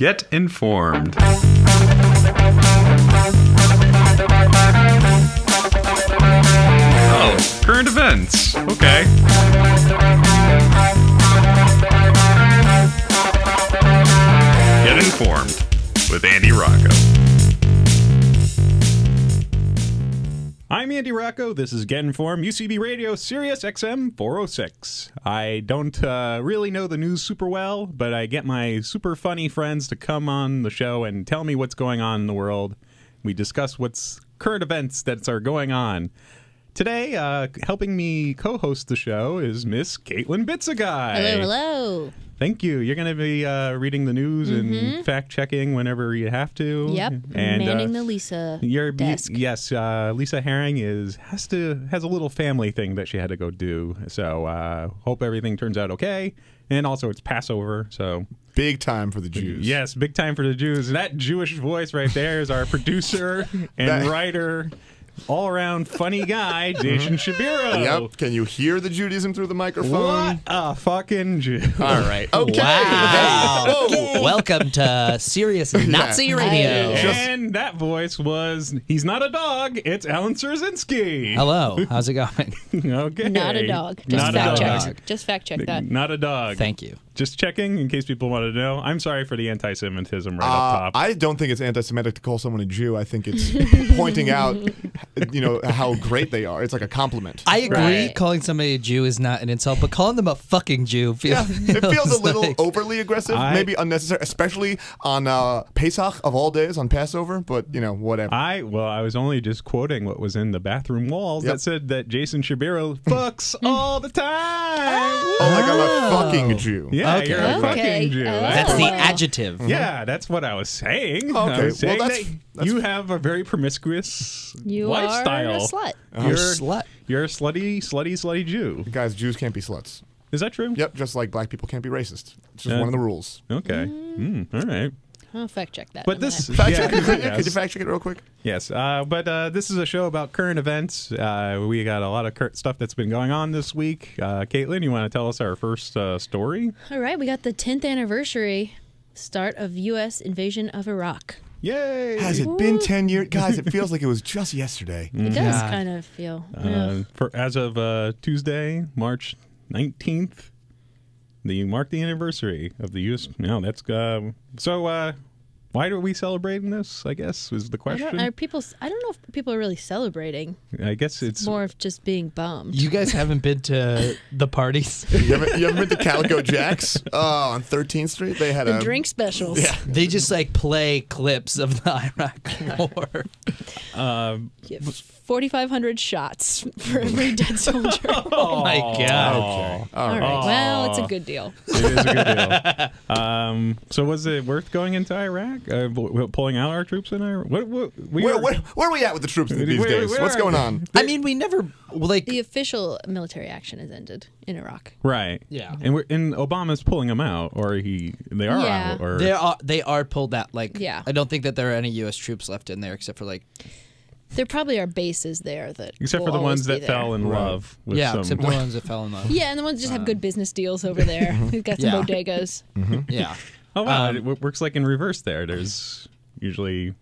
Get informed. Oh, current events. Okay. Get informed with Andy Rocco. Andy Rocco. This is Get Informed, UCB Radio, Sirius XM 406. I don't uh, really know the news super well, but I get my super funny friends to come on the show and tell me what's going on in the world. We discuss what's current events that are going on. Today, uh, helping me co-host the show is Miss Caitlin Bitzegaio. Hello, hello. Thank you. You're going to be uh, reading the news and fact checking whenever you have to. Mm-hmm. Yep, And uh, manning the Lisa your desk. yes, uh, Lisa Herring is has to has a little family thing that she had to go do. So uh, hope everything turns out okay. And also it's Passover, so Big time for the Jews. yes, big time for the Jews. And that Jewish voice right there is our producer and That- writer, all around funny guy, mm-hmm. Jason Shebiro. Yep. Can you hear the Judaism through the microphone? What a fucking Jew. All right. Okay. Wow. Hey. Whoa. Welcome to Serious Nazi Radio. Just- And that voice was he's not a dog, it's Alan Starzinski. Hello. How's it going? okay. Not a dog. Just Not fact a check. dog. Just fact check that. Not a dog. Thank you. Just checking in case people want to know. I'm sorry for the anti-Semitism right up Uh, top. I don't think it's anti-Semitic to call someone a Jew. I think it's pointing out, you know, how great they are. It's like a compliment. I agree. Right. Calling somebody a Jew is not an insult, but calling them a fucking Jew feels. it feels a little like- overly aggressive, I- maybe unnecessary, especially on uh, Pesach of all days, on Passover. But you know, whatever. I well, I was only just quoting what was in the bathroom walls Yep. that said that Jason Shebiro fucks all the time. oh, like I'm a fucking Jew. Yeah, Okay. you're a Okay. fucking Jew. Oh. That's the Oh. adjective. Yeah, that's what I was saying. I Okay, was well, that's- that that's- you have a very promiscuous You lifestyle. are a slut. You're You're, a slut. you're a slutty, slutty, slutty Jew. Guys, Jews can't be sluts. Is that true? Yep, just like black people can't be racist. It's just Yeah. one of the rules. Okay. Mm, all right. I'll fact check that. But this, minute. Fact yeah, check it. Could you fact check it real quick? Yes, uh, but uh, this is a show about current events. Uh, we got a lot of current stuff that's been going on this week. Uh, Caitlin, you want to tell us our first uh, story? All right, we got the 10th anniversary start of U.S. invasion of Iraq. Yay! Has it been 10 years? Guys, it feels like it was just yesterday. It does God. kind of feel. Uh, for as of uh, Tuesday, March nineteenth, the mark the anniversary of the U.S. No, that's uh, so. Uh, why are we celebrating this? I guess is the I question. don't, are people, I don't know if people are really celebrating. I guess it's More of just being bummed. You guys haven't been to the parties? You ever, you ever been to Calico Jack's? Oh, on 13th Street? They had the a. drink specials. Yeah. they just like play clips of the Iraq War. um, You have 4,500 shots for every dead soldier. Oh my god. Okay. All All right. right. Well, it's a good deal. it is a good deal. Um, so was it worth going into Iraq? Uh, pulling out our troops in Iraq? What? what we Where, are- where, where are we at with the troops these Where- days? where What's going they? on? I mean, we never like. The official military action has ended in Iraq. Right. Yeah. And we're and Obama's pulling them out, or he they are Yeah. out, or They are they are pulled out. Like, Yeah. I don't think that there are any U.S. troops left in there except for like, There probably are bases there that. except for the ones that there. fell in Right. love with yeah, some. except the ones that fell in love. Yeah, and the ones that just have good business deals over there. We've got some Yeah. bodegas. Yeah. oh wow, Um, it works like in reverse. There, there's usually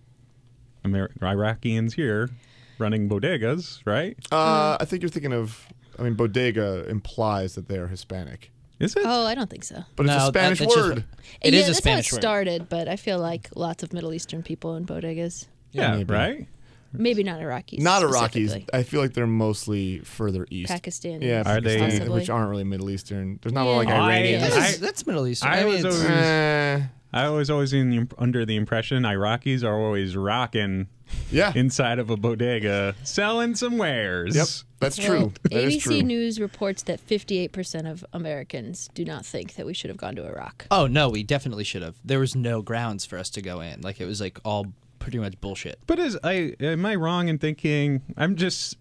Amer- Iraqians here running bodegas, right? Uh, I think you're thinking of. I mean, bodega implies that they are Hispanic, Is it? Oh, I don't think so. but it's No, a that- Spanish just- word. It yeah, is a that's how it started, but I feel like lots of Middle Eastern people in bodegas. yeah, maybe. right. Maybe not Iraqis. Not Iraqis. I feel like they're mostly further east. Pakistan. Yeah, Are they- which aren't really Middle Eastern. There's not a Yeah. lot like I- Iranians. That's, I- that's Middle Eastern. I I, mean, was always- Eh, I was always in the, under the impression Iraqis are always rocking yeah. inside of a bodega selling some wares. Yep. That's Well, true. That is ABC true. News reports that 58% of Americans do not think that we should have gone to Iraq. Oh no, we definitely should have. There was no grounds for us to go in. Like it was like all pretty much bullshit. But is I am I wrong in thinking I'm just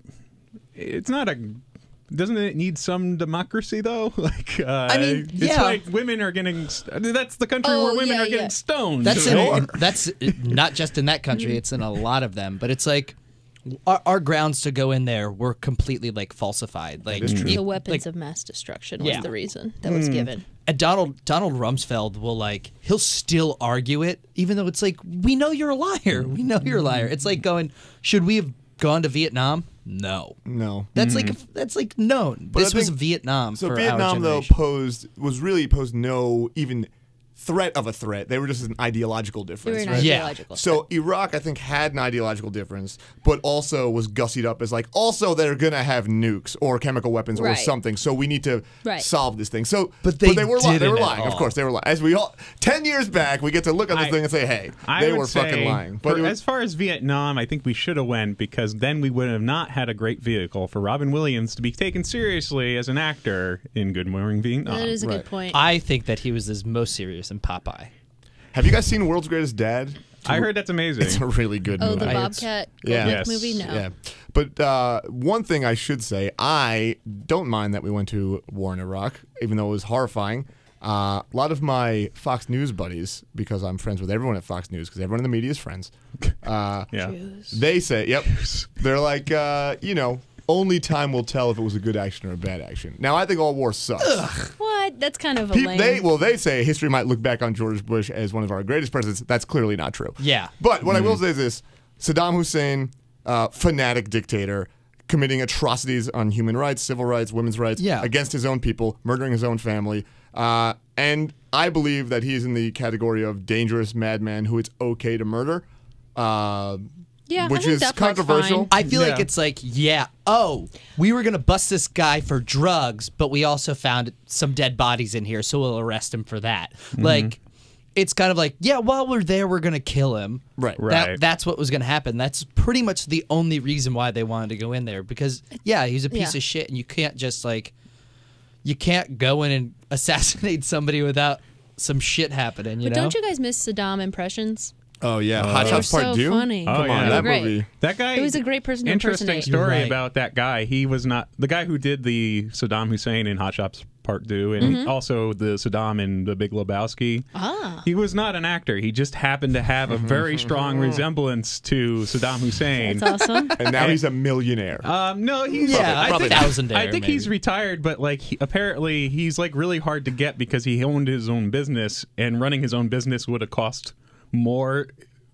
it's not a doesn't it need some democracy though? Like uh, I mean, it's yeah. like women are getting that's the country Oh, where women yeah, are getting stoned. That's right? in, that's not just in that country. It's in a lot of them. But it's like our, our grounds to go in there were completely like falsified. Like is true. The weapons like, of mass destruction was Yeah. the reason that was hmm. given. and Donald Donald Rumsfeld will like he'll still argue it, even though it's like we know you're a liar. We know you're a liar. It's like going, should we have gone to Vietnam? No. No. That's like that's like known. But I this was Vietnam. So for our Vietnam though posed was really posed no even threat of a threat. They were just an ideological They difference. were an right? Yeah. ideological. So Iraq, I think, had an ideological difference, but also was gussied up as like, also they're gonna have nukes or chemical weapons or something, so we need to Right. solve this thing. So, But they were li- they were lying. Of course, they were lying. As we all ten years back, we get to look at this I- thing and say, hey, I they would were fucking lying. But for- was- as far as Vietnam, I think we should have went because then we would have not had a great vehicle for Robin Williams to be taken seriously as an actor in Good Morning Vietnam. that is a right. good point. I think that he was his most serious in Popeye. have you guys seen World's Greatest Dad? I heard that's amazing. It's a really good oh, movie. the Bobcat Yeah. Goldthwait Yes. movie? No. Yeah. But uh, one thing I should say, I don't mind that we went to war in Iraq, even though it was horrifying. Uh, a lot of my Fox News buddies, because I'm friends with everyone at Fox News, because everyone in the media is friends, uh, yeah. they say, yep, they're like, uh, you know, only time will tell if it was a good action or a bad action. Now, I think all war sucks. What? That's kind of a Pe- lame. they well, they say history might look back on George Bush as one of our greatest presidents. That's clearly not true. Yeah. But what I will say is this: Saddam Hussein, uh, fanatic dictator, committing atrocities on human rights, civil rights, women's rights, Yeah. against his own people, murdering his own family, uh, and I believe that he's in the category of dangerous madman who it's okay to murder. Uh, Yeah, I which think is that controversial. fine. I feel like it's like, yeah, oh, we were gonna bust this guy for drugs, but we also found some dead bodies in here, so we'll arrest him for that. Mm-hmm. Like, it's kind of like, yeah, while we're there, we're gonna kill him. Right. Right. That, that's what was gonna happen. That's pretty much the only reason why they wanted to go in there because, yeah, he's a piece Yeah. of shit, and you can't just like, you can't go in and assassinate somebody without some shit happening. You But know? don't you guys miss Saddam impressions? Oh yeah, Hot They were Shots Part so Two. funny. Oh, Come yeah. on, that great. movie. That guy. It was a great person Interesting story right. about that guy. He was not the guy who did the Saddam Hussein in Hot Shots Part Two, and also the Saddam in The Big Lebowski. Mm-hmm. Ah. He was not an actor. He just happened to have a very strong resemblance to Saddam Hussein. That's awesome. And now he's a millionaire. Um, no, he's Yeah, I probably think, thousandaire, I think he's retired, but like he, apparently he's like really hard to get because he owned his own business, and running his own business would have cost more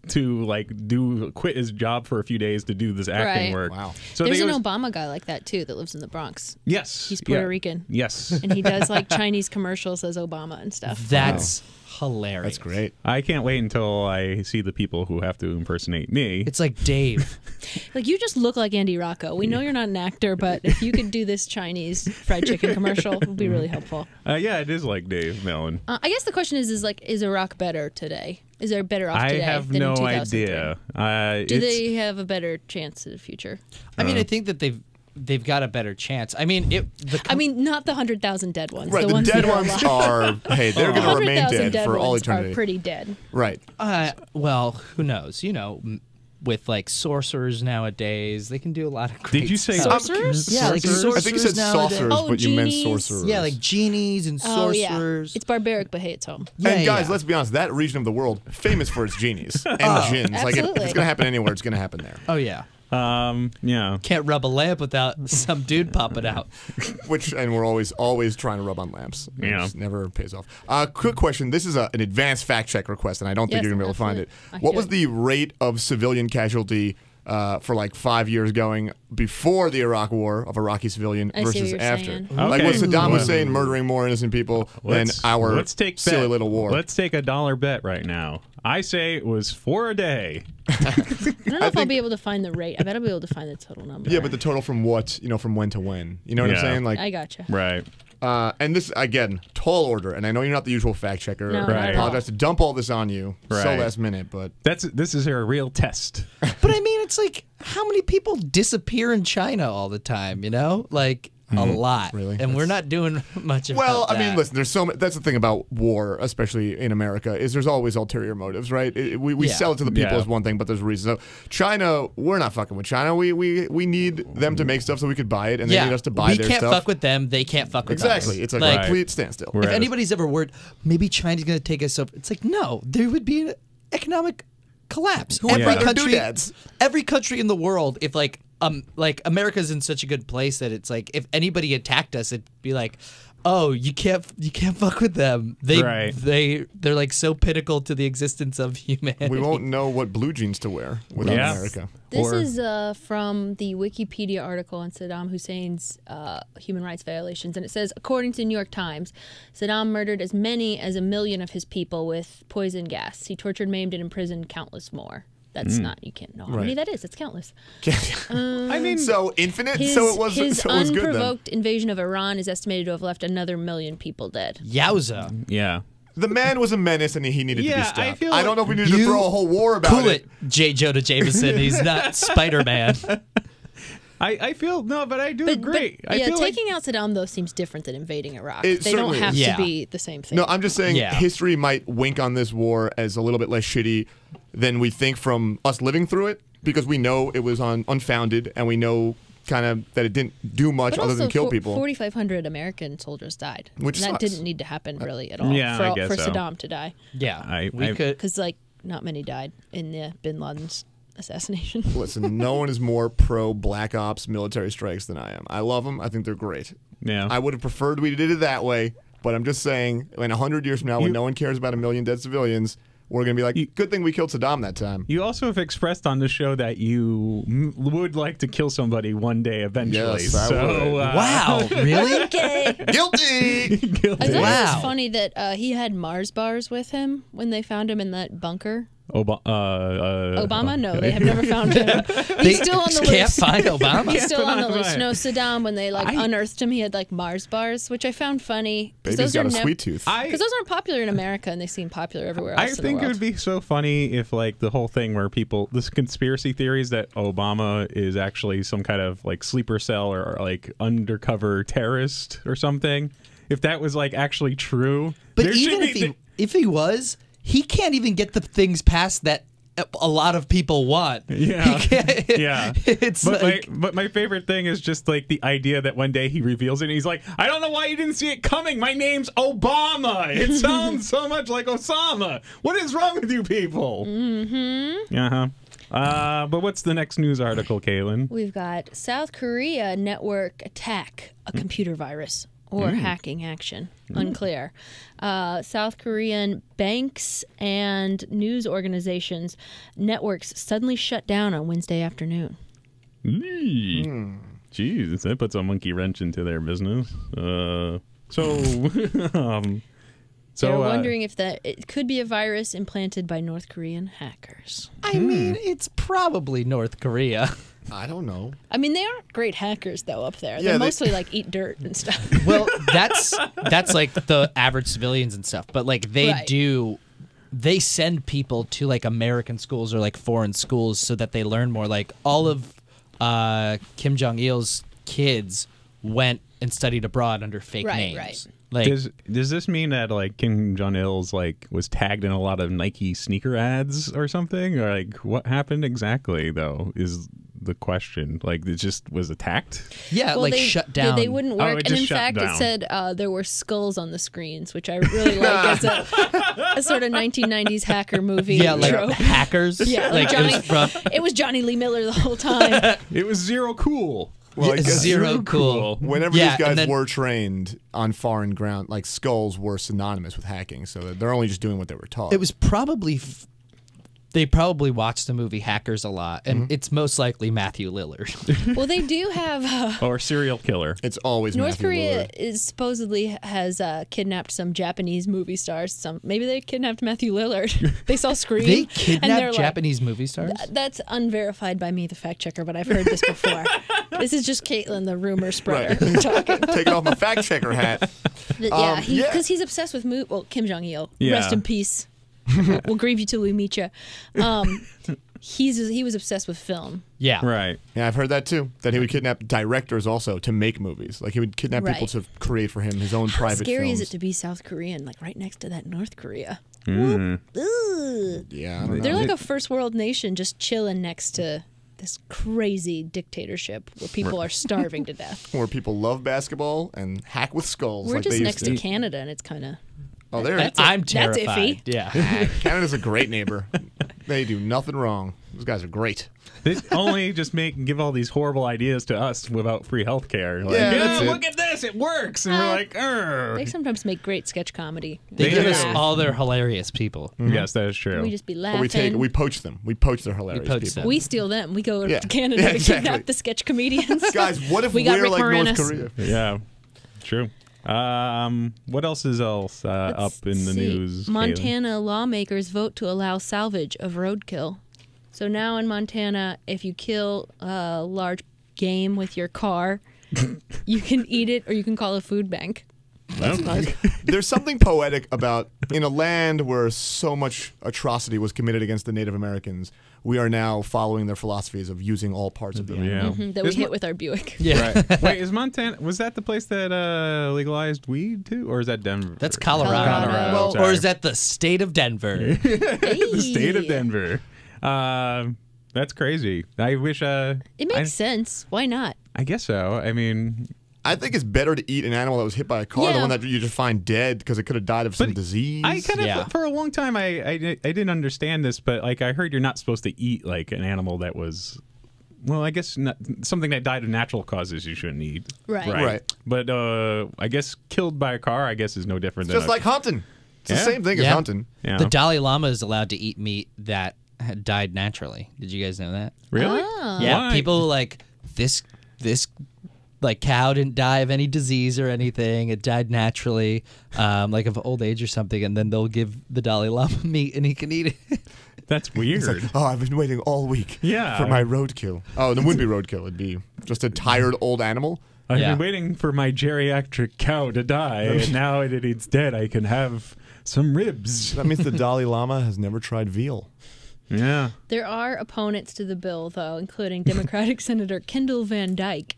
to like do quit his job for a few days to do this acting Right. work. Wow. So There's they an always- Obama guy like that too that lives in the Bronx. yes, He's Puerto yeah. Rican. Yes, And he does like Chinese commercials as Obama and stuff. That's hilarious. That's great. I can't wait until I see the people who have to impersonate me. It's like Dave. Like you just look like Andy Rocco. We know you're not an actor, but if you could do this Chinese fried chicken commercial, it would be really helpful. Uh, yeah, it is like Dave Mellon. Uh, I guess the question is, is like, is Iraq better today? Is there better off I today have than no in 2003? idea. Uh, Do it's- they have a better chance in the future? I mean, I think that they've they've got a better chance. I mean, it. The I mean, not the hundred thousand dead ones. Right, the, the, ones dead that are ones are hey, they're going to remain 100,000 dead for all eternity. Are pretty dead. right. uh, well, who knows? You know, m- with like sorcerers nowadays, they can do a lot of. Great Did you say stuff. Sorcerers? Yeah, like Sorcerers? I think you said sorcerers nowadays. sorcerers, Oh, but you meant genies. sorcerers. Yeah, like genies and sorcerers. Oh yeah, sorcerers. it's barbaric, but hey, it's home. yeah, and guys, yeah. let's be honest. That region of the world famous for its genies and oh, gins. Like if, if it's going to happen anywhere, it's going to happen there. Oh yeah, Um, yeah. can't rub a lamp without some dude popping out. Which and we're always always trying to rub on lamps. It Yeah. never pays off. Uh, quick question. This is a, an advanced fact check request, and I don't think Yes, you're going to be able to find it. I What was it. the rate of civilian casualty? Uh, for like five years going before the Iraq War of Iraqi civilian I versus after. saying. Like Okay. was Saddam Hussein murdering more innocent people than Let's, our let's take silly bet. little war? Let's take a dollar bet right now. I say it was four a day. I don't know if I'll be able to find the rate. I bet I'll be able to find the total number. yeah, but the total from what you know from when to when. You know what I'm saying? Like I gotcha. Right. Uh, and this again, tall order. And I know you're not the usual fact checker. No, and not I apologize to dump all this on you so last minute, but That's this is a real test. But I mean, it's like how many people disappear in China all the time? You know, like a lot. Mm-hmm. Really? And we're not doing much about well, I mean, that. listen. There's so much. That's the thing about war, especially in America, is there's always ulterior motives, right? It- we we Yeah. sell it to the people Yeah. as one thing, but there's a reason. So China, we're not fucking with China. We we we need them to make stuff so we could buy it, and they need us to buy we their can't fuck with them. They can't fuck with exactly. us. It's like, like a complete standstill. We're if at a- anybody's ever worried, maybe China's going to take us over. It's like no, there would be an economic collapse. Who would every rather country, every country in the world, if like um like America's in such a good place that it's like if anybody attacked us, it'd be like, oh, you can't you can't fuck with them. They Right. they they're like so pinnacle to the existence of humanity. We won't know what blue jeans to wear without Yeah. America. This Or- is uh, from the Wikipedia article on Saddam Hussein's uh, human rights violations, and it says, according to the New York Times, Saddam murdered as many as a million of his people with poison gas. He tortured, maimed, and imprisoned countless more. That's mm. not you can't know how many Right. that is. It's countless. Um, I mean, so infinite. His, so it was. his so it was good unprovoked invasion of Iran is estimated to have left another million people dead. Yowza. yeah. The man was a menace, and he needed to be I stopped. I, feel I don't know if we need to throw a whole war about Cool it, J. Jonah Jameson. He's not Spider Man. I, I feel no, but I do But, agree. but I yeah, feel like taking out Saddam though seems different than invading Iraq. It they don't have is. to Yeah. be the same thing. No, I'm just saying Yeah. history might wink on this war as a little bit less shitty than we think from us living through it because we know it was on unfounded and we know kind of that it didn't do much But other also, than kill four- people. 4,500 American soldiers died. Which and that didn't need to happen uh, really at all Yeah, for, I guess for so. Saddam to die. Yeah, I- we I- could. Because, like, not many died in the Bin Laden's assassination. Listen, no one is more pro black ops military strikes than I am. I love them. I think they're great. Yeah. I would have preferred we did it that way, but I'm just saying, in 100 years from now, when no one cares about a million dead civilians, we're going to be like, You- good thing we killed Saddam that time. You also have expressed on the show that you m- would like to kill somebody one day eventually. Yes, I so, would. Uh, wow, really? okay. Guilty! guilty. I thought it Wow. was funny that uh, he had Mars bars with him when they found him in that bunker. Oba- uh, uh, Obama? No, they have never found him. He's still on the list. can't find Obama. He's still on the list. No, Saddam, when they like I- unearthed him, he had like Mars bars, which I found funny. 'cause Baby's those got are a nev- sweet tooth. Because those aren't popular in America, and they seem popular everywhere else I in the think it would be so funny if like the whole thing where people this conspiracy theories that Obama is actually some kind of like sleeper cell or, like undercover terrorist or something. If that was like actually true, But there even be- if he if he was, he can't even get the things past that a lot of people want. Yeah. Yeah. It's but like my but my favorite thing is just like the idea that one day he reveals it and he's like, I don't know why you didn't see it coming. My name's Obama. It sounds so much like Osama. What is wrong with you people? Mm-hmm. Uh-huh. Uh but what's the next news article, Kaylin? We've got South Korea network attack, a computer virus or hacking action. Unclear. Uh, South Korean banks and news organizations networks suddenly shut down on Wednesday afternoon. Eee. Jeez, that puts a monkey wrench into their business. Uh so um so They're uh, wondering if that it could be a virus implanted by North Korean hackers. I mean, it's probably North Korea. I don't know. I mean, they aren't great hackers though up there. Yeah, They they- mostly like eat dirt and stuff. Well, that's that's like the average civilians and stuff. But like they Right. do they send people to like American schools or like foreign schools so that they learn more. Like all of uh, Kim Jong Il's kids went and studied abroad under fake Right, names. right. Like does does this mean that like Kim Jong Il's like was tagged in a lot of Nike sneaker ads or something? Or like what happened exactly though is the question. Like it just was attacked? yeah, well, like they, shut they- down. They, wouldn't Oh, work, it and in fact, down. it said uh, there were skulls on the screens, which I really like as a, a sort of 1990s hacker movie. yeah, like trope. hackers. Yeah, like, like it was Johnny. from it was Jonny Lee Miller the whole time. It was zero cool. Well, Yeah, zero cool. Whenever Yeah, these guys then- were trained on foreign ground, like skulls were synonymous with hacking, so they're only just doing what they were taught. It was probably. F- they probably watched the movie Hackers a lot, and Mm-hmm. it's most likely Matthew Lillard. well, they do have. Uh, Or serial killer. It's always North Matthew Korea Lillard. is supposedly has uh, kidnapped some Japanese movie stars. Some maybe they kidnapped Matthew Lillard. they saw Scream. they and they're kidnapped like, Japanese movie stars. That's unverified by me, the fact checker, but I've heard this before. this is just Caitlin, the rumor spreader, talking. Taking off my fact checker hat. But yeah, Um, he yeah. because he's obsessed with mo- well Kim Jong Il. Yeah. Rest in peace. We'll, we'll grieve you till we meet you. Um, he's he was obsessed with film. yeah, Right. Yeah, I've heard that too. That he would kidnap directors also to make movies. Like he would kidnap people to create for him his own How private scary films. is it to be South Korean, like right next to that North Korea? Mm. Ugh. yeah, I don't know. They're like a first world nation just chilling next to this crazy dictatorship where people are starving to death. where people love basketball and hack with skulls. We're like just they next used to Canada, and it's kind of Oh, there. That's I'm That's iffy. terrified. Yeah. Canada's a great neighbor. They do nothing wrong. Those guys are great. They only just make and give all these horrible ideas to us without free health care. Like, Yeah, "Yeah, that's it." look at this, it works, and we're Uh, like, "Urgh." They sometimes make great sketch comedy. They They give do. us all their hilarious people. yes, that is true. We just be But laughing. we take we poach them. We poach their hilarious poach people. them. We steal them. We go Yeah. to Canada Yeah, to exactly. kidnap the sketch comedians. Guys, what if We we got are Rick like Moranis. North Korea? yeah, true. Um, what else is else uh, up in the see. news? Caitlin? Montana lawmakers vote to allow salvage of roadkill. So now in Montana, if you kill a large game with your car, you can eat it or you can call a food bank. That's nice. There's something poetic about in a land where so much atrocity was committed against the Native Americans. We are now following their philosophies of using all parts of the animal. Yeah. Mhm, that we hit Mo- with our Buick. Yeah. Right. Wait, is Montana? Was that the place that uh, legalized weed too, or is that Denver? That's Colorado. Colorado. Well, or is that the state of Denver? the state of Denver? Um, that's crazy. I wish. Uh, It makes I, sense. Why not? I guess so. I mean, I think it's better to eat an animal that was hit by a car, the Yeah. one that you just find dead because it could have died of some But disease. I kind of Yeah. for a long time I, I I didn't understand this, but like I heard you're not supposed to eat like an animal that was. Well, I guess not, something that died of natural causes you shouldn't eat. Right. Right. right. But uh, I guess killed by a car, I guess, is no different than just a- like hunting. It's Yeah. the same thing as hunting. Yeah. The Dalai Lama is allowed to eat meat that had died naturally. Did you guys know that? really. Ah. Yeah, Why? people like this this like cow didn't die of any disease or anything. It died naturally, um, like of old age or something, and then they'll give the Dalai Lama meat and he can eat it. That's weird. It's like, oh, I've been waiting all week Yeah. for my roadkill. Oh, it wouldn't be roadkill. It'd be just a tired old animal. I've Yeah. been waiting for my geriatric cow to die, and now that it's dead, I can have some ribs. That means the Dalai Lama has never tried veal. Yeah. There are opponents to the bill, though, including Democratic Senator Kendall Van Dyke.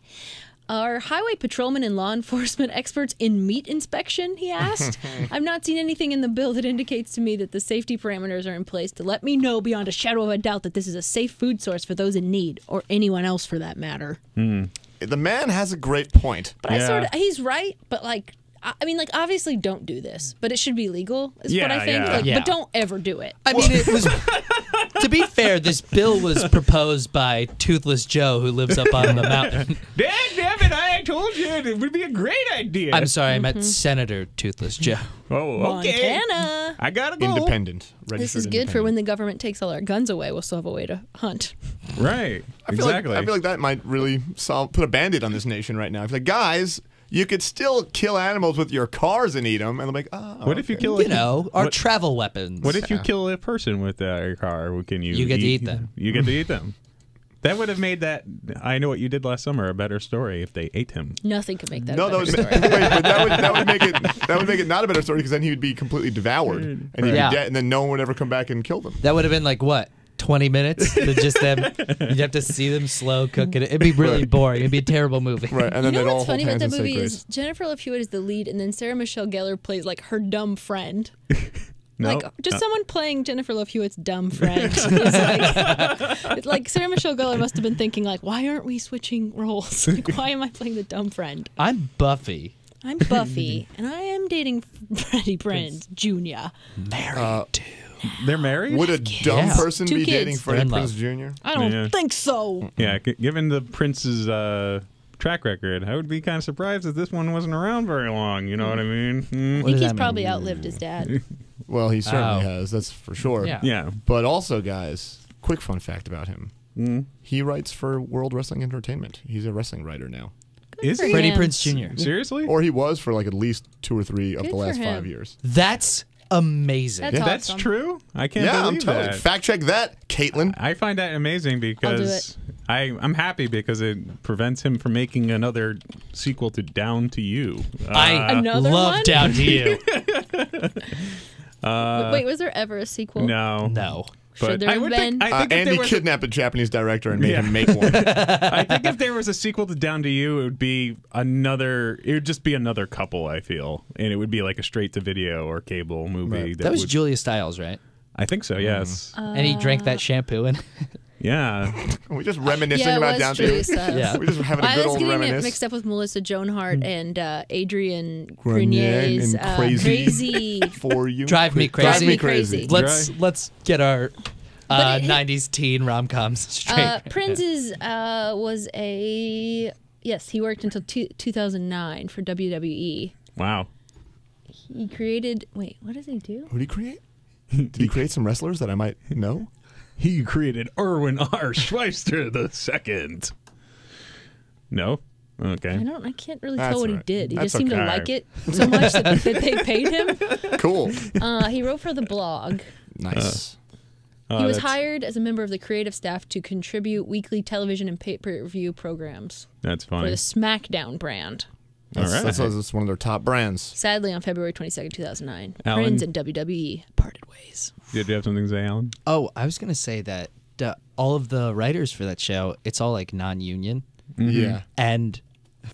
Are highway patrolmen and law enforcement experts in meat inspection? He asked. I've not seen anything in the bill that indicates to me that the safety parameters are in place to let me know beyond a shadow of a doubt that this is a safe food source for those in need, or anyone else for that matter. Hmm. The man has a great point. But I sort of, he's right, but like, I I mean, like, obviously, don't do this, but it should be legal, is what I think. yeah. Like, Yeah. But don't ever do it. I mean, it was. to be fair, this bill was proposed by Toothless Joe, who lives up on the mountain. Dad, damn it! I told you it would be a great idea. I'm sorry, I meant mm-hmm. Senator Toothless Joe. Oh, okay. Montana. I gotta go. Independent. This is good for when the government takes all our guns away. We'll still have a way to hunt. Right. I feel exactly. Like, I feel like that might really solve, put a band-aid on this nation right now. I feel like, guys, you could still kill animals with your cars and eat them. And I'm like, oh. what if you okay. kill? a- You know, our What, travel weapons. what if you kill a person with uh, your car? What Can you? You get to eat them. You get to eat them. That would have made that I know what you did last summer a better story if they ate him. Nothing could make that. No, a that would, story. wait, but that would that would make it that would make it not a better story because then he would be completely devoured and he'd Yeah. be dead, and then no one would ever come back and kill them. That would have been like what? 20 minutes to just them. You'd have to see them slow cooking it. It'd be really boring. It'd be a terrible movie. Right, and You then know they'd all what's hold funny about hands that movie is Jennifer Love Hewitt is the lead, and then Sarah Michelle Gellar plays like her dumb friend. No, Like just Uh, someone playing Jennifer Love Hewitt's dumb friend. is like, like Sarah Michelle Gellar must have been thinking like, why aren't we switching roles? Like, why am I playing the dumb friend? I'm Buffy. I'm Buffy, and I am dating Freddie Prinze Jr. Married Uh, to. They're married. Would a dumb Yeah. person Two be kids. dating Freddie Prinze Jr.? I don't Yeah. think so. Yeah, given the Prinze's uh, track record, I would be kind of surprised if this one wasn't around very long. You know what I mean? Mm. I think he's that mean? probably outlived his dad. Well, he certainly Oh. has. That's for sure. Yeah. Yeah. But also, guys, quick fun fact about him: Mm. he writes for World Wrestling Entertainment. He's a wrestling writer now, Is? Freddie him. Prinze Jr. Seriously? or he was for like at least two or three of Good the last five years. That's amazing. That's Yeah. That's awesome. true. I can't yeah, I'm believe telling that. you. Fact check that, Caitlin. I find that amazing because I, I'm happy because it prevents him from making another sequel to Down to You. I Uh, Another love one? Down to You. Wait, was there ever a sequel? no, no. But Should there I have would been? think, I Uh, think if Andy there was a- kidnapped a Japanese director and made Yeah. him make one. I think if there was a sequel to Down to You, it would be another. It would just be another couple. I feel, and it would be like a straight to video or cable movie. Right. That was would, Julia Stiles, right? I think so. Yes. and he drank that shampoo and yeah. We're just reminiscing yeah, it about was Down to Julia You. Stiles. Yeah. We're just having a good old I was old getting reminisce. it mixed up with Melissa Joan Hart and uh, Adrian Grenier Grenier's and uh, Crazy. crazy. for you. Drive Me crazy. Drive Crazy. me Crazy. crazy. let's Dry- let's get our uh, it- 90s teen rom coms. Straight. Uh, Prinze is uh, was a yes. He worked until two, 2009 for WWE. Wow. He created. Wait, what does he do? Who did he create? Did he create some wrestlers that I might know? He created Erwin R. Schweitzer the second. No? Okay. I don't. I can't really That's tell what he did. He That's just seemed to like it so much that, that they paid him. Cool. Uh, he wrote for the blog. Nice. Oh, he was that's- hired as a member of the creative staff to contribute weekly television and pay-per-view programs That's for the SmackDown brand. That's, All right. that's, that's one of their top brands. Sadly, on February 22nd, 2009, Alan? Prinze and WWE parted ways. Did you have something to say, Alan? oh, I was going to say that uh, all of the writers for that show, it's all like non union. Yeah. And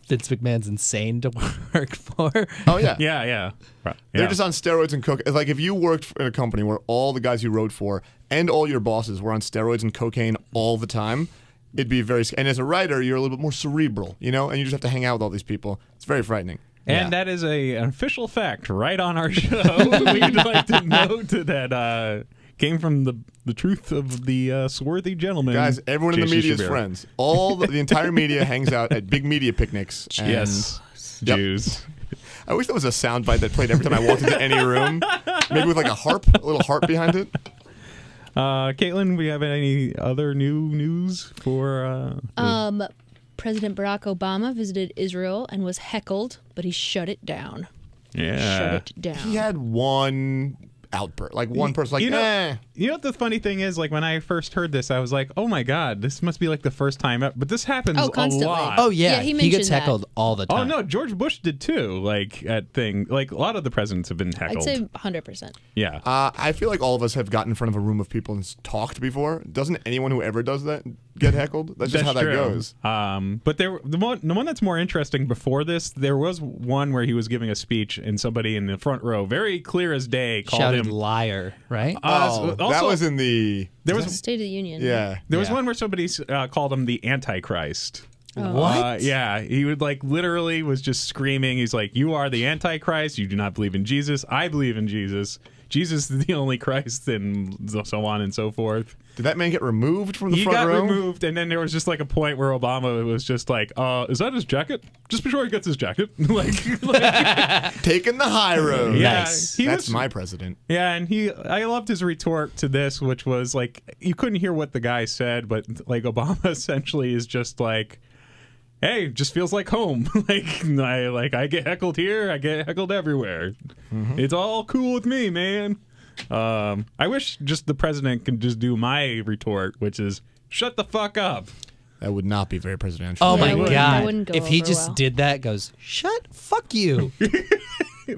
Vince McMahon's insane to work for. Oh yeah. Yeah, yeah. Right. They're yeah. just on steroids and coke. Like if you worked in a company where all the guys you wrote for and all your bosses were on steroids and cocaine all the time, it'd be very. sc- And as a writer, you're a little bit more cerebral, you know, and you just have to hang out with all these people. It's very frightening. And Yeah. that is a an official fact right on our show. We'd like to note that uh, came from the the truth of the uh, swarthy gentleman. Guys, everyone in the J.C. media is friends. All the, the entire media hangs out at big media picnics. and Yes, Yep. Jews. I wish there was a soundbite that played every time I walked into any room. Maybe with like a harp, a little harp behind it. Uh, Caitlin, we have any other new news for? Uh, Um, President Barack Obama visited Israel and was heckled, but he shut it down. yeah. shut it down. He had one outburst, like one person, like, you know, eh. you know what the funny thing is? Like when I first heard this, I was like, "Oh my god, this must be like the first time." Ever. But this happens Oh, a lot. Oh, yeah. Yeah, he he, mentioned gets that. heckled all the time. Oh no, George Bush did too. Like at thing, like a lot of the presidents have been heckled. I'd say 100%. yeah. Uh, I feel like all of us have gotten in front of a room of people and talked before. Doesn't anyone who ever does that get heckled? That's just how that goes. Um, but there, the one, the one that's more interesting before this, there was one where he was giving a speech, and somebody in the front row, very clear as day, called Shouted him. liar, right? Uh, oh, also, that was in the. there was State of the Union. Yeah. there was Yeah. one where somebody uh, called him the Antichrist. What? Uh, yeah, he would like literally was just screaming. He's like, "You are the Antichrist. You do not believe in Jesus. I believe in Jesus. Jesus is the only Christ," and so on and so forth. Did that man get removed from the he front got row? removed, and then there was just like a point where Obama was just like, "Uh, is that his jacket? Just be sure he gets his jacket." like, like, Taking the high road. yeah, Nice. he That's was, my president. yeah, and he, I loved his retort to this, which was like, you couldn't hear what the guy said, but like Obama essentially is just like. Hey, just feels like home. like I like I get heckled here, I get heckled everywhere. It's all cool with me, man. Um, I wish just the president could just do my retort, which is shut the fuck up. That would not be very presidential. Oh my it wouldn't- that god! go If he just well. did that, goes shut, fuck you.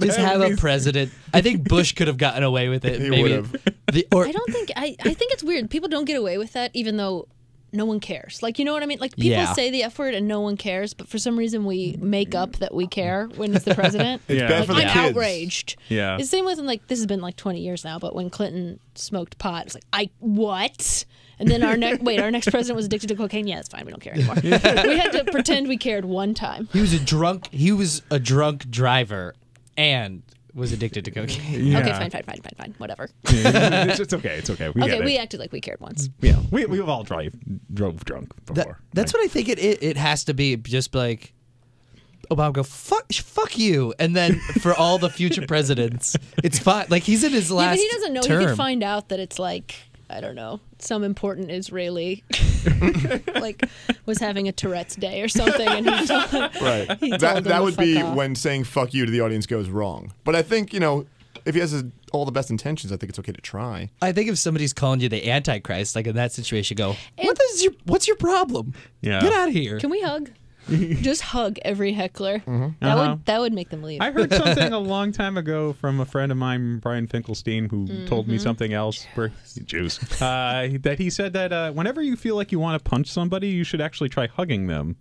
just have a president. I think Bush could have gotten away with it. He maybe. would've. The, or I don't think I, I think it's weird. People don't get away with that even though no one cares. Like you know what I mean? Like people Yeah. say the F word and no one cares, but for some reason we make up that we care when it's the president. It's Yeah. bad Like, for the I'm kids. outraged. Yeah. It's the same with like this has been like 20 years now, but when Clinton smoked pot, it's like I what? And then our next wait, our next president was addicted to cocaine. Yeah, it's fine. We don't care anymore. we had to pretend we cared one time. he was a drunk. He was a drunk driver, and was addicted to cocaine. Yeah. Okay, fine, fine, fine, fine, fine. Whatever. it's, it's okay. It's okay. We Okay, get it. we acted like we cared once. yeah, we we've all drive drove drunk That- before. that's what I think it, it it has to be. Just like Obama go fuck fuck you, and then for all the future presidents, it's fine. Like he's in his Yeah, last. but he doesn't know. Term. He could find out that it's like I don't know, some important Israeli like was having a Tourette's day or something, and he told, Right. he told that that would be off. when saying "fuck you" to the audience goes wrong. But I think you know, if he has his, all the best intentions, I think it's okay to try. I think if somebody's calling you the Antichrist, like in that situation, go, And- what is your what's your problem? Yeah. Get out of here. Can we hug? Just hug every heckler. That Uh-huh. would that would make them leave. I heard something a long time ago from a friend of mine, Brian Finkelstein, who told Mm-hmm. me something else. Where, Jews. Uh, that he said that uh, whenever you feel like you want to punch somebody, you should actually try hugging them,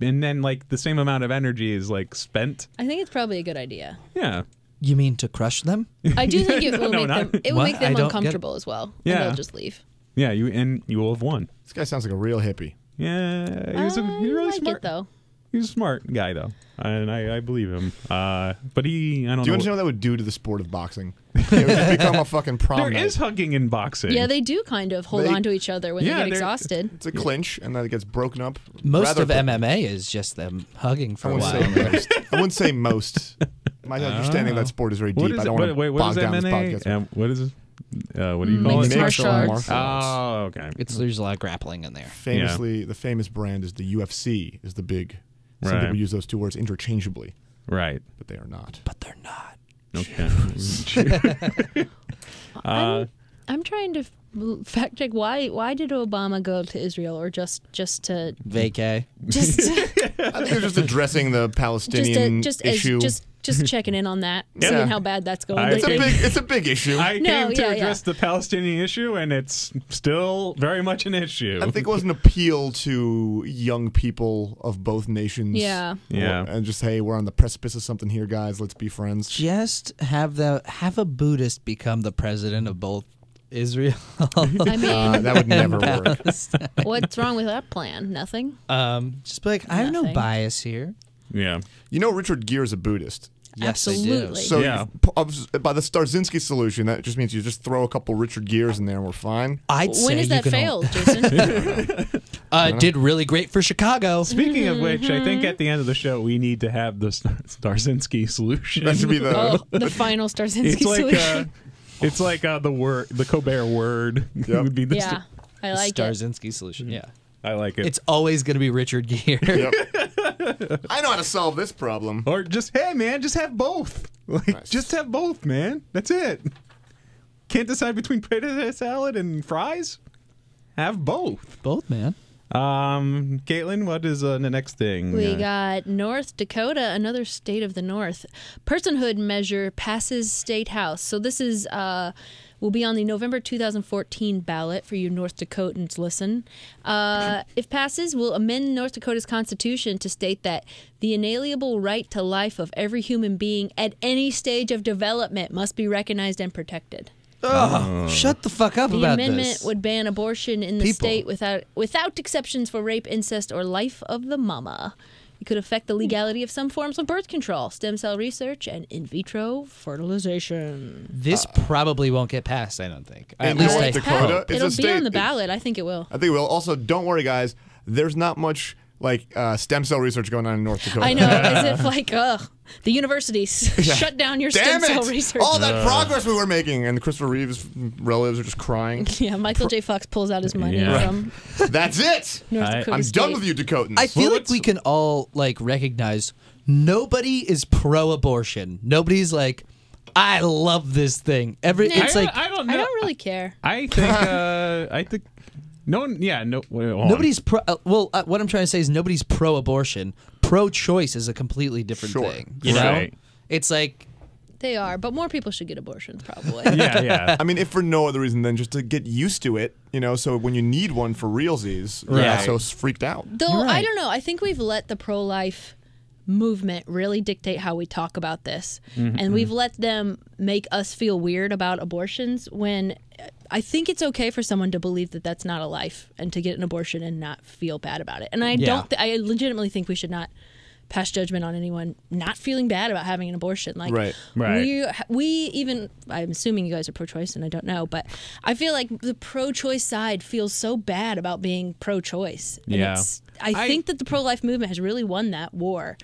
and then like the same amount of energy is like spent. I think it's probably a good idea. Yeah. You mean to crush them? I do think it No, will no, make not- them it will What? make them don't get- uncomfortable as well. Yeah. And they'll just leave. Yeah. You and you will have won. This guy sounds like a real hippie. Yeah. He was a, I he's a really like smart. it though. He's a smart guy though, and I, I believe him. Uh, but he, I don't Do you know. understand what that would do to the sport of boxing? it would just become a fucking prom There night. is hugging in boxing. Yeah, they do kind of hold They- on to each other when Yeah, they get they're- exhausted. It's a clinch, and then it gets broken up. Most rather of quickly. MMA is just them hugging I for a wouldn't while. say most. I wouldn't say most. My understanding of that sport is very deep. What is I it? don't What, want wait, to what bog is down this MMA? podcast. Um, what is it? Uh, what do you call Mixed it? martial arts. martial arts. Oh, okay. It's there's a lot of grappling in there. Famously, the famous brand is the UFC. Is the big. Some Right. people use those two words interchangeably, Right. but they are not. But they're not. Okay. uh, I'm trying to fact check why why did Obama go to Israel or just just to Vacay. just I think it's just addressing the just to, Palestinian just as, issue. just just checking in on that, Yeah. seeing how bad that's going. I it's a big. It's a big issue. I No, came to yeah, yeah. address the Palestinian issue, and it's still very much an issue. I think it was an appeal to young people of both nations. Yeah. Yeah. And just hey, we're on the precipice of something here, guys. Let's be friends. Just have the have a Buddhist become the president of both Israel. I mean, Uh, that would never work. what's wrong with that plan? Nothing. um, just be like, I have no bias here. yeah. You know, Richard Gere is a Buddhist. Yes, I do. Absolutely. So Yeah. p- by the Starzinski solution, that just means you just throw a couple Richard Geres in there and we're fine. I'd say when has you that can failed, Jason? Uh, did really great for Chicago. Speaking of which, I Mm-hmm. think at the end of the show we need to have the Star- Starzinski solution. That should be the. oh, the final Starzinski it's like solution. uh, it's like uh, the word, the Colbert word Yep. would be the. yeah, Star- I like it. Solution. Yeah, I like it. it's always going to be Richard Gere. Yep. I know how to solve this problem. or just hey man, just have both. Like Nice. just have both, man. That's it. Can't decide between potato salad and fries. Have both. Both, man. Um, Caitlin, what is uh, the next thing? We Uh, got North Dakota, another state of the North. Personhood measure passes state house. So this is uh, will be on the November 2014 ballot for you North Dakotans. Listen, uh, if passes, will amend North Dakota's constitution to state that the inalienable right to life of every human being at any stage of development must be recognized and protected. Oh, shut the fuck up The about amendment would ban abortion in the People. state without without exceptions for rape, incest, or life of the mama. It could affect the hmm. legality of some forms of birth control, stem cell research, and in vitro fertilization. this uh. probably won't get passed. I don't think. In At least North I Dakota, hope. it's a It'll be state- on the ballot. I think it will. I think we'll also don't worry, guys. There's not much like uh, stem cell research going on in North Dakota. I know, as if like, ugh, the universities shut down your Damn stem it! cell research. All that progress we were making, and the Christopher Reeve's relatives are just crying. yeah, Michael J. Fox pulls out his money Yeah. from That's it. North I- Dakota I'm State. done with you, Dakotans. I feel Well, like we can all like recognize nobody is pro-abortion. Nobody's like, I love this thing. Every Nah. it's I, like I don't know. I don't really care. I think. Uh, I think. No one. Yeah. No. Wait, nobody's pro. Uh, well, uh, what I'm trying to say is nobody's pro-abortion. Pro-choice is a completely different Sure. thing. You know, Right. it's like They are, but more people should get abortions, probably. Yeah. Yeah. I mean, if for no other reason than just to get used to it, you know. So when you need one for realsies, you're not so freaked out. Though You're I don't know, I think we've let the pro life movement really dictate how we talk about this. And we've let them make us feel weird about abortions when I think it's okay for someone to believe that that's not a life and to get an abortion and not feel bad about it. And I Yeah. don't th- I legitimately think we should not pass judgment on anyone not feeling bad about having an abortion. Like Right. Right. we we even I'm assuming you guys are pro-choice and I don't know, but I feel like the pro-choice side feels so bad about being pro-choice. And Yeah. it's- I, I- think that the pro-life movement has really won that war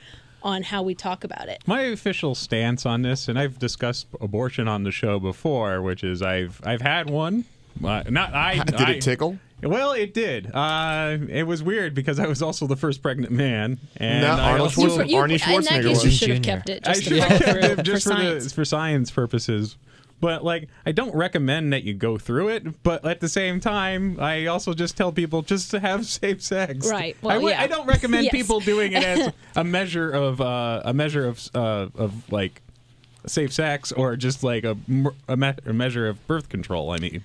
on how we talk about it. My official stance on this, and I've discussed abortion on the show before, which is I've I've had one. Uh, not I. Did I- it tickle? Well, it did. Uh, it was weird because I was also the first pregnant man, and No, I Arnold also, Schwarzenegger- Arnie in that Schwarzenegger case, you should have kept it I just, should for, have kept it just for for, science. the, for science purposes. But like, I don't recommend that you go through it. But at the same time, I also just tell people just to have safe sex. Right. I, Well, yeah. I don't recommend Yes. people doing it as a measure of uh, a measure of uh, of like safe sex or just like a, a, me- a measure of birth control. I mean.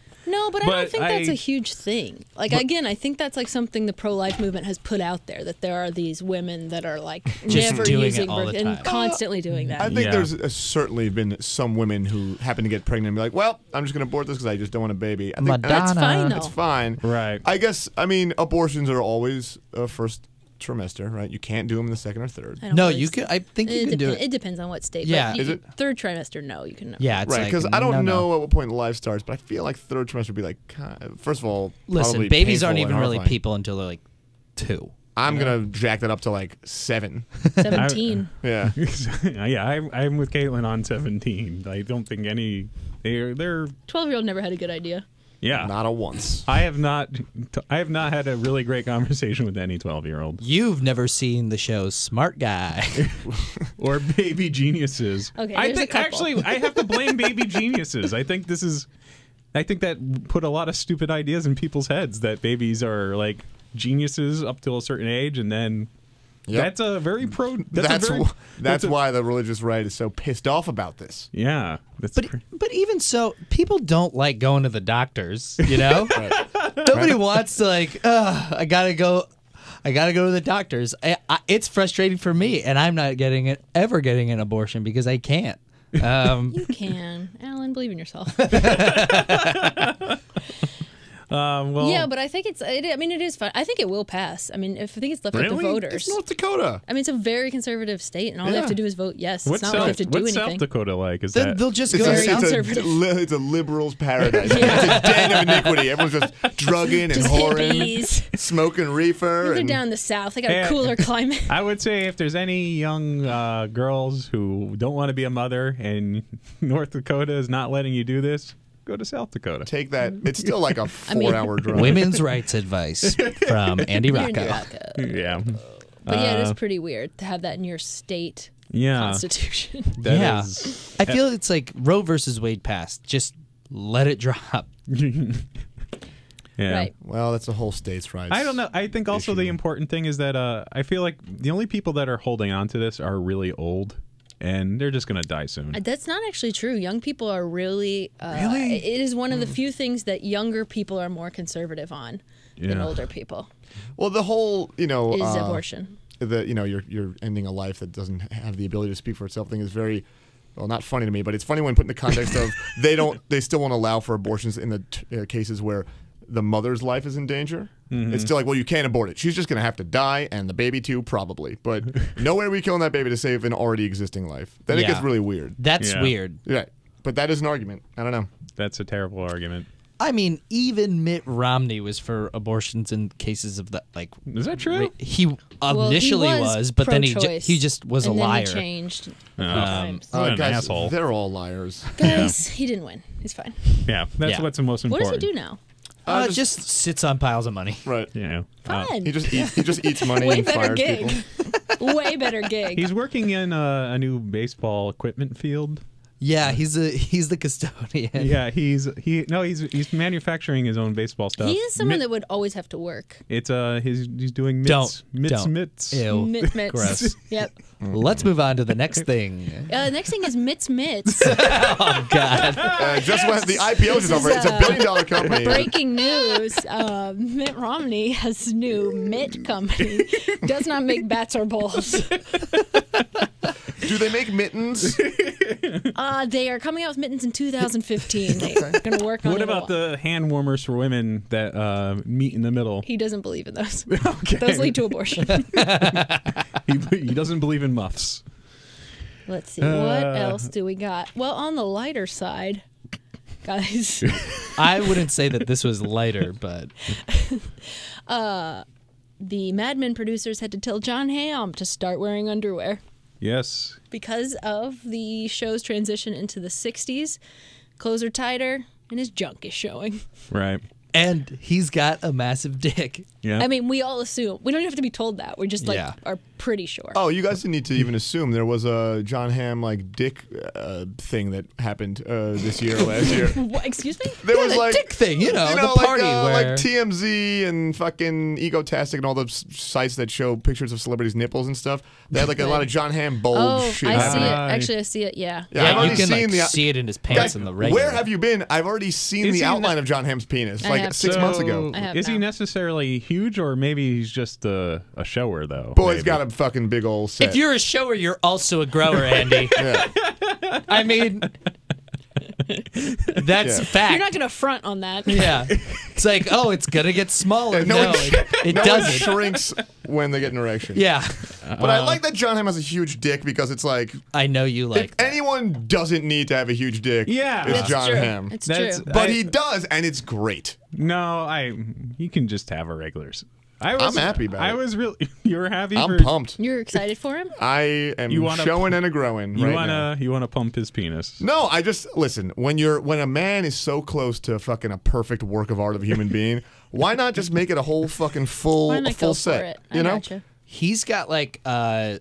No, but, I don't think that's a huge thing. Like again, I think that's like something the pro-life movement has put out there that there are these women that are like Just never doing it using all birth the and time. constantly doing that. I think Yeah. there's uh, certainly been some women who happen to get pregnant and be like, "Well, I'm just going to abort this because I just don't want a baby." I think Madonna. That's fine though. That's fine. Right. I guess. I mean, abortions are always a first trimester, right? You can't do them in the second or third. No, you can. I think you It, can do it. it depends on what state. Yeah. but you- Is it? third trimester? No, you can. Yeah, it's right, like because I don't no, no. know at what point life starts, but I feel like third trimester would be like, first of all, Listen, babies aren't even really people until they're like two. I'm gonna jack that up to like seven. seventeen. Yeah, yeah, I'm, I'm with Caitlin on 17. I don't think any. They're, they're Twelve year old never had a good idea. Yeah. not a once. I have not. I have not had a really great conversation with any 12 year old You've never seen the show Smart Guy. or baby geniuses. Okay, I there's a think actually I have to blame baby geniuses. I think this is. I think that put a lot of stupid ideas in people's heads that babies are like geniuses up till a certain age, and then Yep. that's a very pro. That's, That's very, wh- that's a- why the religious right is so pissed off about this. Yeah, that's But cr- but even so, people don't like going to the doctors. You know, nobody wants to like. I gotta go. I gotta go to the doctors. I, I, it's frustrating for me, and I'm not getting it ever getting an abortion because I can't. Um, You can, Alan. Believe in yourself. um, well, yeah, but I think it's. It, I mean, it is fun. I think it will pass. I mean, if I think it's left up to Really? voters. It's North Dakota. I mean, it's a very conservative state, and all they have to do is vote yes. what's it's not South, like they have to do what's anything. South Dakota like? Is then that they'll just It's go. a, Very it's, conservative. a, it's a liberal's paradise. It's a den of iniquity. Everyone's just drugging and Just whoring, hippies. smoking reefer. They're down the south. They got Hey, a cooler climate. I would say if there's any young uh, girls who don't want to be a mother and North Dakota is not letting you do this, go to South Dakota. Take that. It's still like a I mean- four-hour drive. Women's rights advice from Andy You're in Rocco. Rocco. Yeah. But yeah, it is Uh, pretty weird to have that in your state Yeah. constitution. that yeah, is- I feel it's like Roe versus Wade passed. Just let it drop. yeah. Right. Well, that's a whole state's rights. I don't know. I think also the important thing is that uh, I feel like the only people that are holding on to this are really old, and they're just gonna die soon. Uh, That's not actually true. Young people are really. Uh, Really? It is one of the few things that younger people are more conservative on than older people. Well, the whole, you know, Is uh, abortion. the you know you're you're ending a life that doesn't have the ability to speak for itself thing is very well not funny to me but it's funny when put in the context of they don't they still won't allow for abortions in the t- uh, cases where the mother's life is in danger it's still like well you can't abort it she's just going to have to die and the baby too probably but no way are we killing that baby to save an already existing life then it gets really weird That's Yeah. weird. right but that is an argument i don't know That's a terrible argument. I mean, even Mitt Romney was for abortions in cases of the like. Is that true? ra- He Well, he initially was, but then he ju- he just was and a then liar. He changed. Um, times. What Uh, an guys asshole. they're all liars Guys, he didn't win. He's fine. Yeah, that's Yeah. what's the most important. What does he do now? Uh, just- just, sits on piles of money. right You know. Fun. he just eats he just eats money Way and better fires gig. people Way better gig. he's working in uh, a new baseball equipment field. Yeah, he's a he's the custodian. Yeah, he's he no, he's he's manufacturing his own baseball stuff. he is someone Mit- that would always have to work. It's uh his he's doing mitts, Don't mitts, don't. mitts. Ew. Mitts Mitts. Gross. Yep. Let's move on to the next thing. Uh, next thing is Mitts Mitts. oh God. uh, just went the ipo is over it's a billion dollar company Breaking news: uh, Mitt Romney has new Mitt company. Does not make bats or balls. Do they make mittens Uh, they are coming out with mittens in 2015. They're going to work on What it about while. the hand warmers for women that uh, meet in the middle? He doesn't believe in those. Okay. Those lead to abortion. he, he doesn't believe in muffs. Let's see. What Uh. else do we got? Well, on the lighter side, guys, I wouldn't say that this was lighter, but the Mad Men producers had to tell John Hamm to start wearing underwear Yes. because of the show's transition into the 60s. Clothes are tighter, and his junk is showing. Right. and he's got a massive dick. Yeah. I mean, we all assume. We don't even have to be told that. We're just like Yeah. are pretty sure. Oh, you guys didn't need to even assume there was a John Hamm like dick uh, thing that happened uh, this year or last year. What, excuse me? There Yeah, was the like dick thing, you know, the like, party uh, where- like TMZ and fucking Egotastic and all the sites that show pictures of celebrities' nipples and stuff. They had like a lot of John Hamm bulge Oh, shit I see it. Actually, I see it. Yeah. Yeah, I've you already can seen like the. see it in his pants Guys, in the regular. where have you been? I've already seen Is the he outline not- of John Hamm's penis I like have. six months ago. So, I have is he necessarily huge, or maybe he's just a, a shower though? Boy's maybe? got a fucking big old set. If you're a shower, you're also a grower, Andy. yeah. I mean, That's Yeah. a fact. You're not gonna front on that. yeah. It's like, oh, it's gonna get smaller. no No, it, it no doesn't. shrinks when they get an erection. yeah. But I uh-huh. like that John Hamm has a huge dick because it's like I know you like if anyone doesn't need to have a huge dick, Yeah. it's That's John true. Hamm. It's That's- true. but I- he does, and it's great. No, I. You can just have a regular. s- I was, I'm happy about I it. was really. You're happy. I'm for, pumped. You're excited for him? I am You wanna- showing and a growing You right wanna. now. You wanna pump his penis. No, I just listen. When you're when a man is so close to fucking a perfect work of art of a human being, why not just make it a whole fucking full Why a full go set? for it? I You know? gotcha. He's got like uh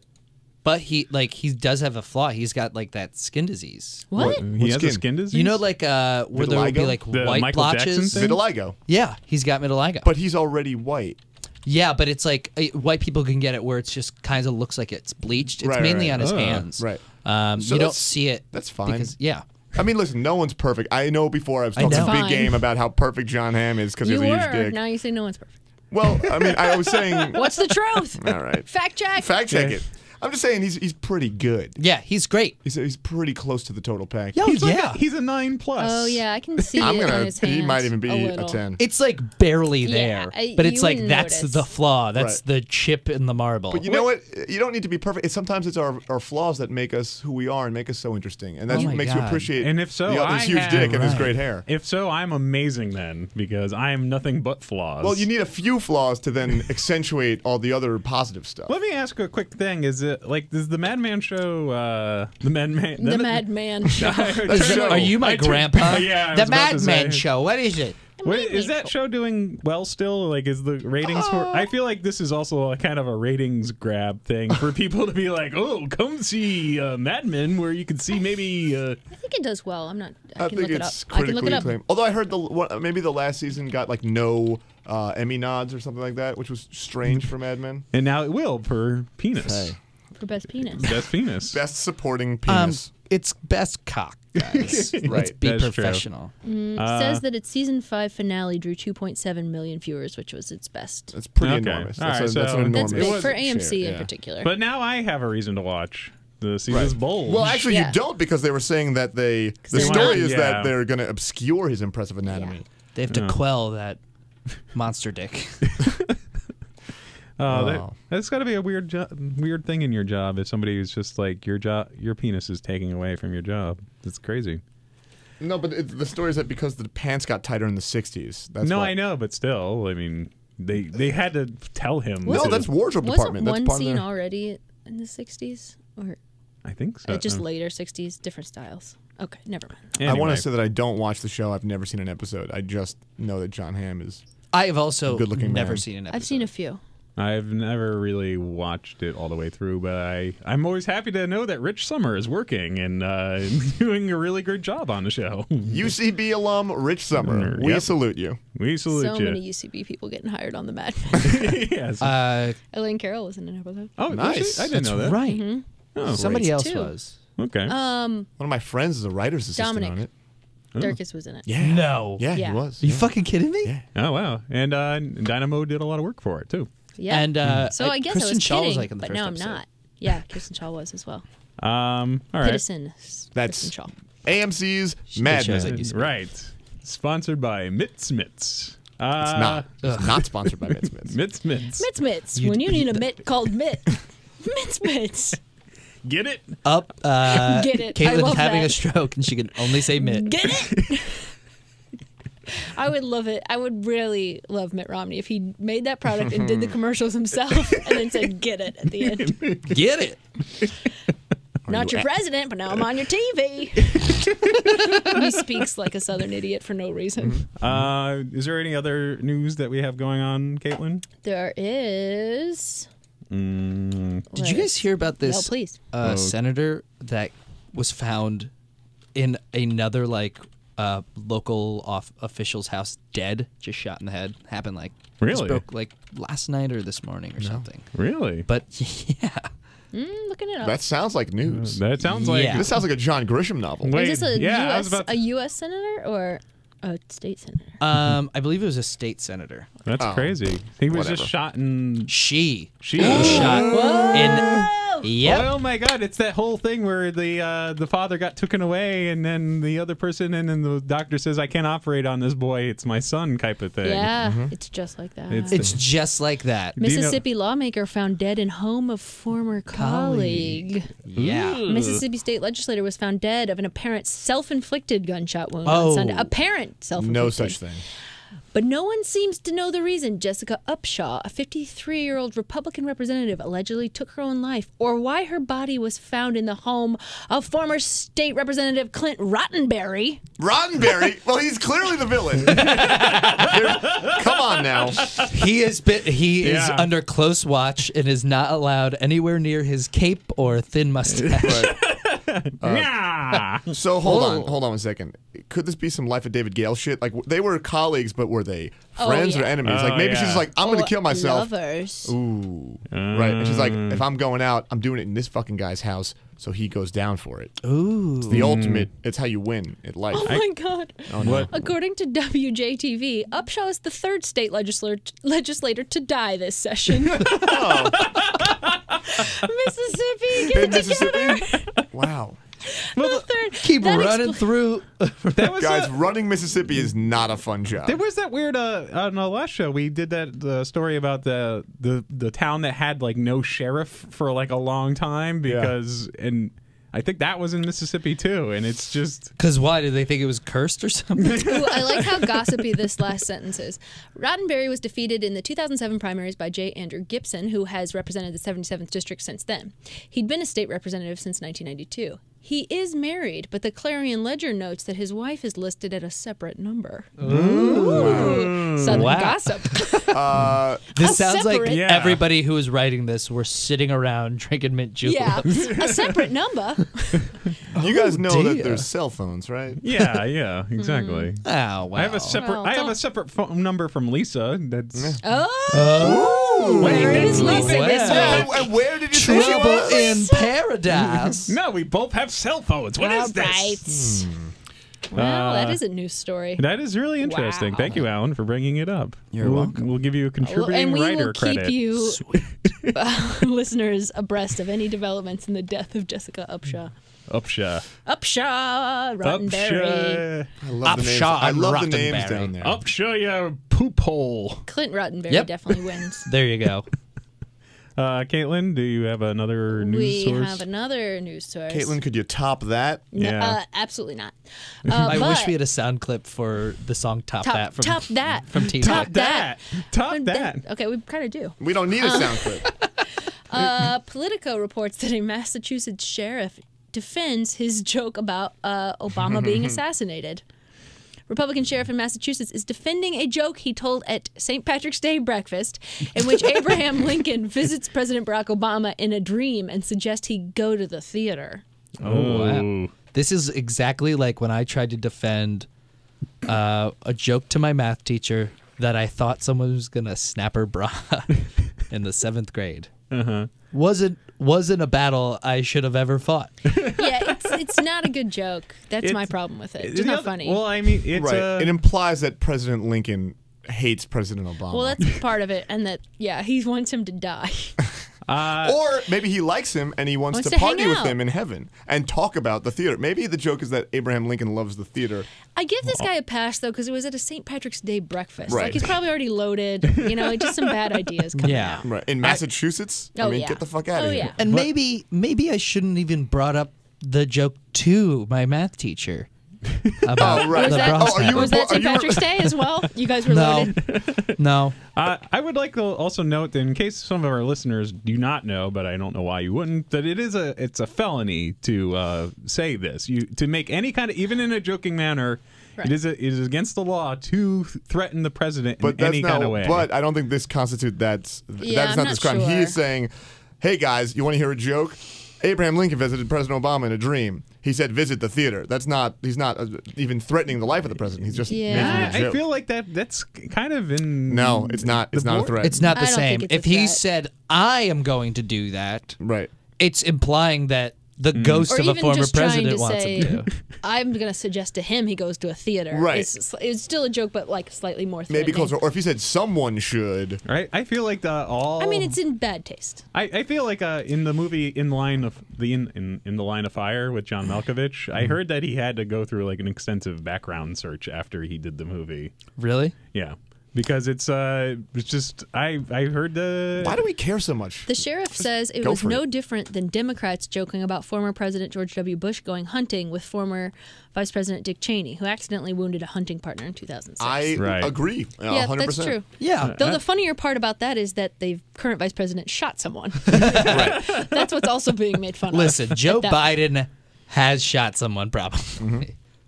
but he like he does have a flaw. He's got like that skin disease. What? He What has skin? a skin disease. You know, like uh, where there would be Vitiligo? like The white Michael Jackson blotches. thing? Vitiligo, Yeah, he's got vitiligo. but he's already white. yeah, but it's like uh, white people can get it where it's just kind of looks like it's bleached. It's Right, mainly right. on his hands. Right. Um, So you don't that's- see it. that's fine. Because, yeah. I mean, listen, no one's perfect. I know before I was I talking know. a big Fine. game about how perfect John Hamm is because he You a huge were. dick. Now you say no one's perfect. Well, I mean, I was saying. What's the truth? all right. Fact check. Fact check Yeah. it. I'm just saying he's he's pretty good. Yeah, he's great. He's he's pretty close to the total pack. Yo, He's like yeah. a- he's a nine plus. Oh yeah, I can see I'm it gonna. on his hands. He might even be a, a, ten. It's like barely Yeah, there, I- but it's like that's notice. the flaw. That's Right. the chip in the marble. But you know what? You don't need to be perfect. It's sometimes it's our, our flaws that make us who we are and make us so interesting, and that's Oh what my makes you God. appreciate. And if so, the, uh, I huge have- dick and his great hair. If so, I'm amazing then because I am nothing but flaws. Well, you need a few flaws to then accentuate all the other positive stuff. Let me ask a quick thing: Is it like does the Madman show? Uh, the Madman. The Madman show. show. Are you my I turned- grandpa? Yeah, the was about Madman. Show. What is it? Wait, is that show doing well still? Like, is the ratings for? I feel like this is also a kind of a ratings grab thing for people to be like, "Oh, come see uh, Mad Men," where you can see maybe. Uh, I think it does well. I'm not. I, I can think look it it's up. I can look critically it acclaimed. Although I heard the what, maybe the last season got like no uh, Emmy nods or something like that, which was strange for Mad Men. and now it will for penis, Hey. For best penis. best penis. Best supporting Um, penis. it's best cock, guys. Let's Right, be that's true. professional. It says that its season five finale drew 2.7 million viewers, which was its best. That's pretty Okay. enormous. All that's, right, a, that's so- an That's enormous. big for AMC share, in yeah. particular. But now I have a reason to watch. The season's Right. bold. Well, actually, Yeah. you don't because they were saying that they. The they story want- is Yeah. that they're going to obscure his impressive anatomy. They have to quell that monster dick. Oh, that, Oh. that's got to be a weird, jo- weird thing in your job. If somebody who's just like your job, your penis is taking away from your job. That's crazy. No, but it, the story is that because the pants got tighter in the '60s. That's no, why. I know, but still, I mean, they they had to tell him. No, to- that's wardrobe Wasn't department. That's one scene of the, already in the 60s? Or I think so. uh, just Uh, later 60s, different styles? Okay, never mind. I want to say that I don't watch the show. I've never seen an episode. I just know that John Hamm is. I have also Good-looking never man. seen an episode. I've seen a few. I've never really watched it all the way through, but I I'm always happy to know that Rich Sommer is working and uh, doing a really good job on the show. UCB alum Rich Sommer. We Yep. salute you. we salute so you. So many UCB people getting hired on the Mad Men. yes. Uh, Elaine Carroll was in an episode. oh, nice. I didn't that's know that. right. Oh, Somebody Great. else Two. was. Okay. Um, One of my friends is a writer's assistant Dominic. on it. Dierkes was in it. Yeah. No. Yeah, Yeah. he was. Are you yeah. fucking kidding me? Yeah. oh wow. And uh, Dyna Moe did a lot of work for it too. Yeah. And uh, so I guess Kristen I was Shaw kidding, was like in the but first now episode. I'm not. Yeah, Kirsten Shaw was as well. Um. All right. Pittison. That's- Kristen Shaw. AMC's Mad Men. like It's you- Right. Sponsored by Mitts Mitts. Uh, not. It's not sponsored by Mitts Mitts. Mitts Mitts. Mitts Mitts. When you need a mitt called Mitt. Mitts Mitts. Get it? Up. Uh, Get it. I Caitlin's having that. a stroke and she can only say mitt. Get it? I would love it. I would really love Mitt Romney if he made that product and did the commercials himself and then said, get it at the end. Get it. Not your president, but now I'm on your TV. he speaks like a southern idiot for no reason. Uh, is there any other news that we have going on, Caitlin? There is. Mm, Did you guys hear about this No, please. uh, Oh. senator that was found in another like uh, local off official's house dead, just shot in the head? Happened like Really? broke like last night or this morning or something. really? But yeah, Mm, looking it up. That sounds like news. that sounds like Yeah. This sounds like a John Grisham novel. Wait, is this a yeah, U.S. was a U.S. senator or a state senator. Um, I believe it was a state senator. That's Oh, crazy. He was whatever. just shot in. She She was shot in. Yep. Oh my God! It's that whole thing where the uh, the father got taken away, and then the other person, and then the doctor says, "I can't operate on this boy. It's my son," type of thing. Yeah, it's just like that. It's- It's just like that. Do you know- Mississippi lawmaker found dead in home of former colleague. Yeah. Mississippi state legislator was found dead of an apparent self-inflicted gunshot wound Oh. on Sunday. Apparent self-inflicted. No such thing. But no one seems to know the reason Jessica Upshaw, a 53 year old Republican representative, allegedly took her own life or why her body was found in the home of former state representative Clint Rotenberry. Roddenberry. well, he's clearly the villain. Come on now. He is bit, he is under close watch and is not allowed anywhere near his cape or thin mustache. Right. yeah. So hold on, hold on one second. Could this be some Life of David Gale shit? Like they were colleagues, but were they Oh, friends or enemies? Oh, like maybe she's yeah. just like, I'm gonna kill myself. Lovers. Ooh, right. And she's like, Mm. if I'm going out, I'm doing it in this fucking guy's house, so he goes down for it. Ooh. It's the ultimate. It's how you win at life. Oh my God. Oh, what? According to WJTV, Upshaw is the third state legislator, legislator to die this session. oh. Mississippi, get In it together. Wow, The third. Keep that running expl- through. That was guys, a- running Mississippi is not a fun job. There was that weird uh, on the last show. We did that uh, story about the, the the town that had like no sheriff for like a long time because and I think that was in Mississippi too. And it's just Because why? Did they think it was cursed or something? Ooh, I like how gossipy this last sentence is. Rotenberry was defeated in the 2007 primaries by J. Andrew Gibson, who has represented the 77th district since then. He'd been a state representative since 1992. He is married, but the Clarion Ledger notes that his wife is listed at a separate number. Ooh. Southern Wow. gossip. Uh, This A sounds like Yeah. everybody who was writing this were sitting around drinking mint julep. yeah, a separate number. you guys know that there's cell phones, right? yeah, yeah, exactly. Oh, wow. I have a separate Well, I have a separate phone number from Lisa. That's Oh, where is Well. Lisa this Well. week? And, and where did you say she Trouble was? in paradise. no, we both have cell phones. What is All this? right. Well, that Uh, is a news story. That is really interesting. Wow. Thank you, Alan, for bringing it up. You're we'll, welcome. We'll give you a Well, contributing and we writer will keep credit. you listeners abreast of any developments in the death of Jessica Upshaw. Upshaw. Upshaw, Rotenberry, Upshaw. I love the names. I love the names down there. Upshaw your poop hole. Clint Rotenberry Yep. definitely wins. There you go. Uh, Caitlin, do you have another news source? we have another news source. Caitlin, could you top that? No, Yeah. uh, absolutely not. Uh, I wish we had a sound clip for the song "Top, top, That" from top that from Teen top Titans. that. Top But that. Okay, we kind of do. We don't need a sound clip. Uh, Politico reports that a Massachusetts sheriff defends his joke about uh, Obama being assassinated. Republican sheriff in Massachusetts is defending a joke he told at St. Patrick's Day breakfast, in which Abraham Lincoln visits President Barack Obama in a dream and suggests he go to the theater. Oh wow! This is exactly like when I tried to defend uh, a joke to my math teacher that I thought someone was gonna snap her bra in the seventh grade. Uh-huh. Wasn't wasn't a battle I should have ever fought. Yeah, it's, it's not a good joke. That's my problem with it. It's The not other- funny. Well, I mean, it's right. uh, it implies that President Lincoln hates President Obama. well, that's part of it, and that yeah, he wants him to die. uh, or maybe he likes him and he wants, Wants to, to party with out. him in heaven and talk about the theater. Maybe the joke is that Abraham Lincoln loves the theater. I give this guy a pass though because it was at a St. Patrick's Day breakfast. Right. Like he's probably already loaded. You know, just some bad ideas. Coming Yeah. out. Right. In Massachusetts? I Oh, mean, yeah. get the fuck out Oh, of here. yeah. And maybe maybe I shouldn't even brought up the joke to my math teacher about Oh, right. the Was that- bra Oh, you. Was that St. Patrick's Day as well? You guys were No, loaded. no. Uh, I would like to also note that in case some of our listeners do not know, but I don't know why you wouldn't, that it is a it's a felony to uh, say this. You to make any kind of even in a joking manner. Right. It is a, it is against the law to threaten the president But in that's any not. kind of way. But I don't think this constitutes that's Yeah, that's I'm not not this crime. He is saying, "Hey guys, you want to hear a joke? Abraham Lincoln visited President Obama in a dream. He said visit the theater. That's not. He's not uh, even threatening the life of the president. He's just Yeah. I, making a I joke. feel like that that's kind of in no, it's not. It's the not a threat. It's not the I same. think it's a If he threat. said I am going to do that, right. it's implying that the ghost or of a former president to wants say, him to. I'm going to suggest to him he goes to a theater. Right. It's, it's still a joke, but like slightly more threatening. Maybe closer. Or if he said someone should. Right? I feel like the all. I mean, it's in bad taste. I, I feel like uh, in the movie in line of the in, in, in the line of fire with John Malkovich, I heard that he had to go through like an extensive background search after he did the movie. Really? Yeah, because it's uh it's just I I heard the Why do we care so much? The sheriff says it go was no it. different than Democrats joking about former President George W. Bush going hunting with former Vice President Dick Cheney, who accidentally wounded a hunting partner in 2006. I Right. agree. Uh, yeah, 100%. that's true. Yeah. Though the funnier part about that is that the current vice president shot someone. That's what's also being made fun Listen, of. Listen, Joe At that- Biden has shot someone probably, Mm-hmm.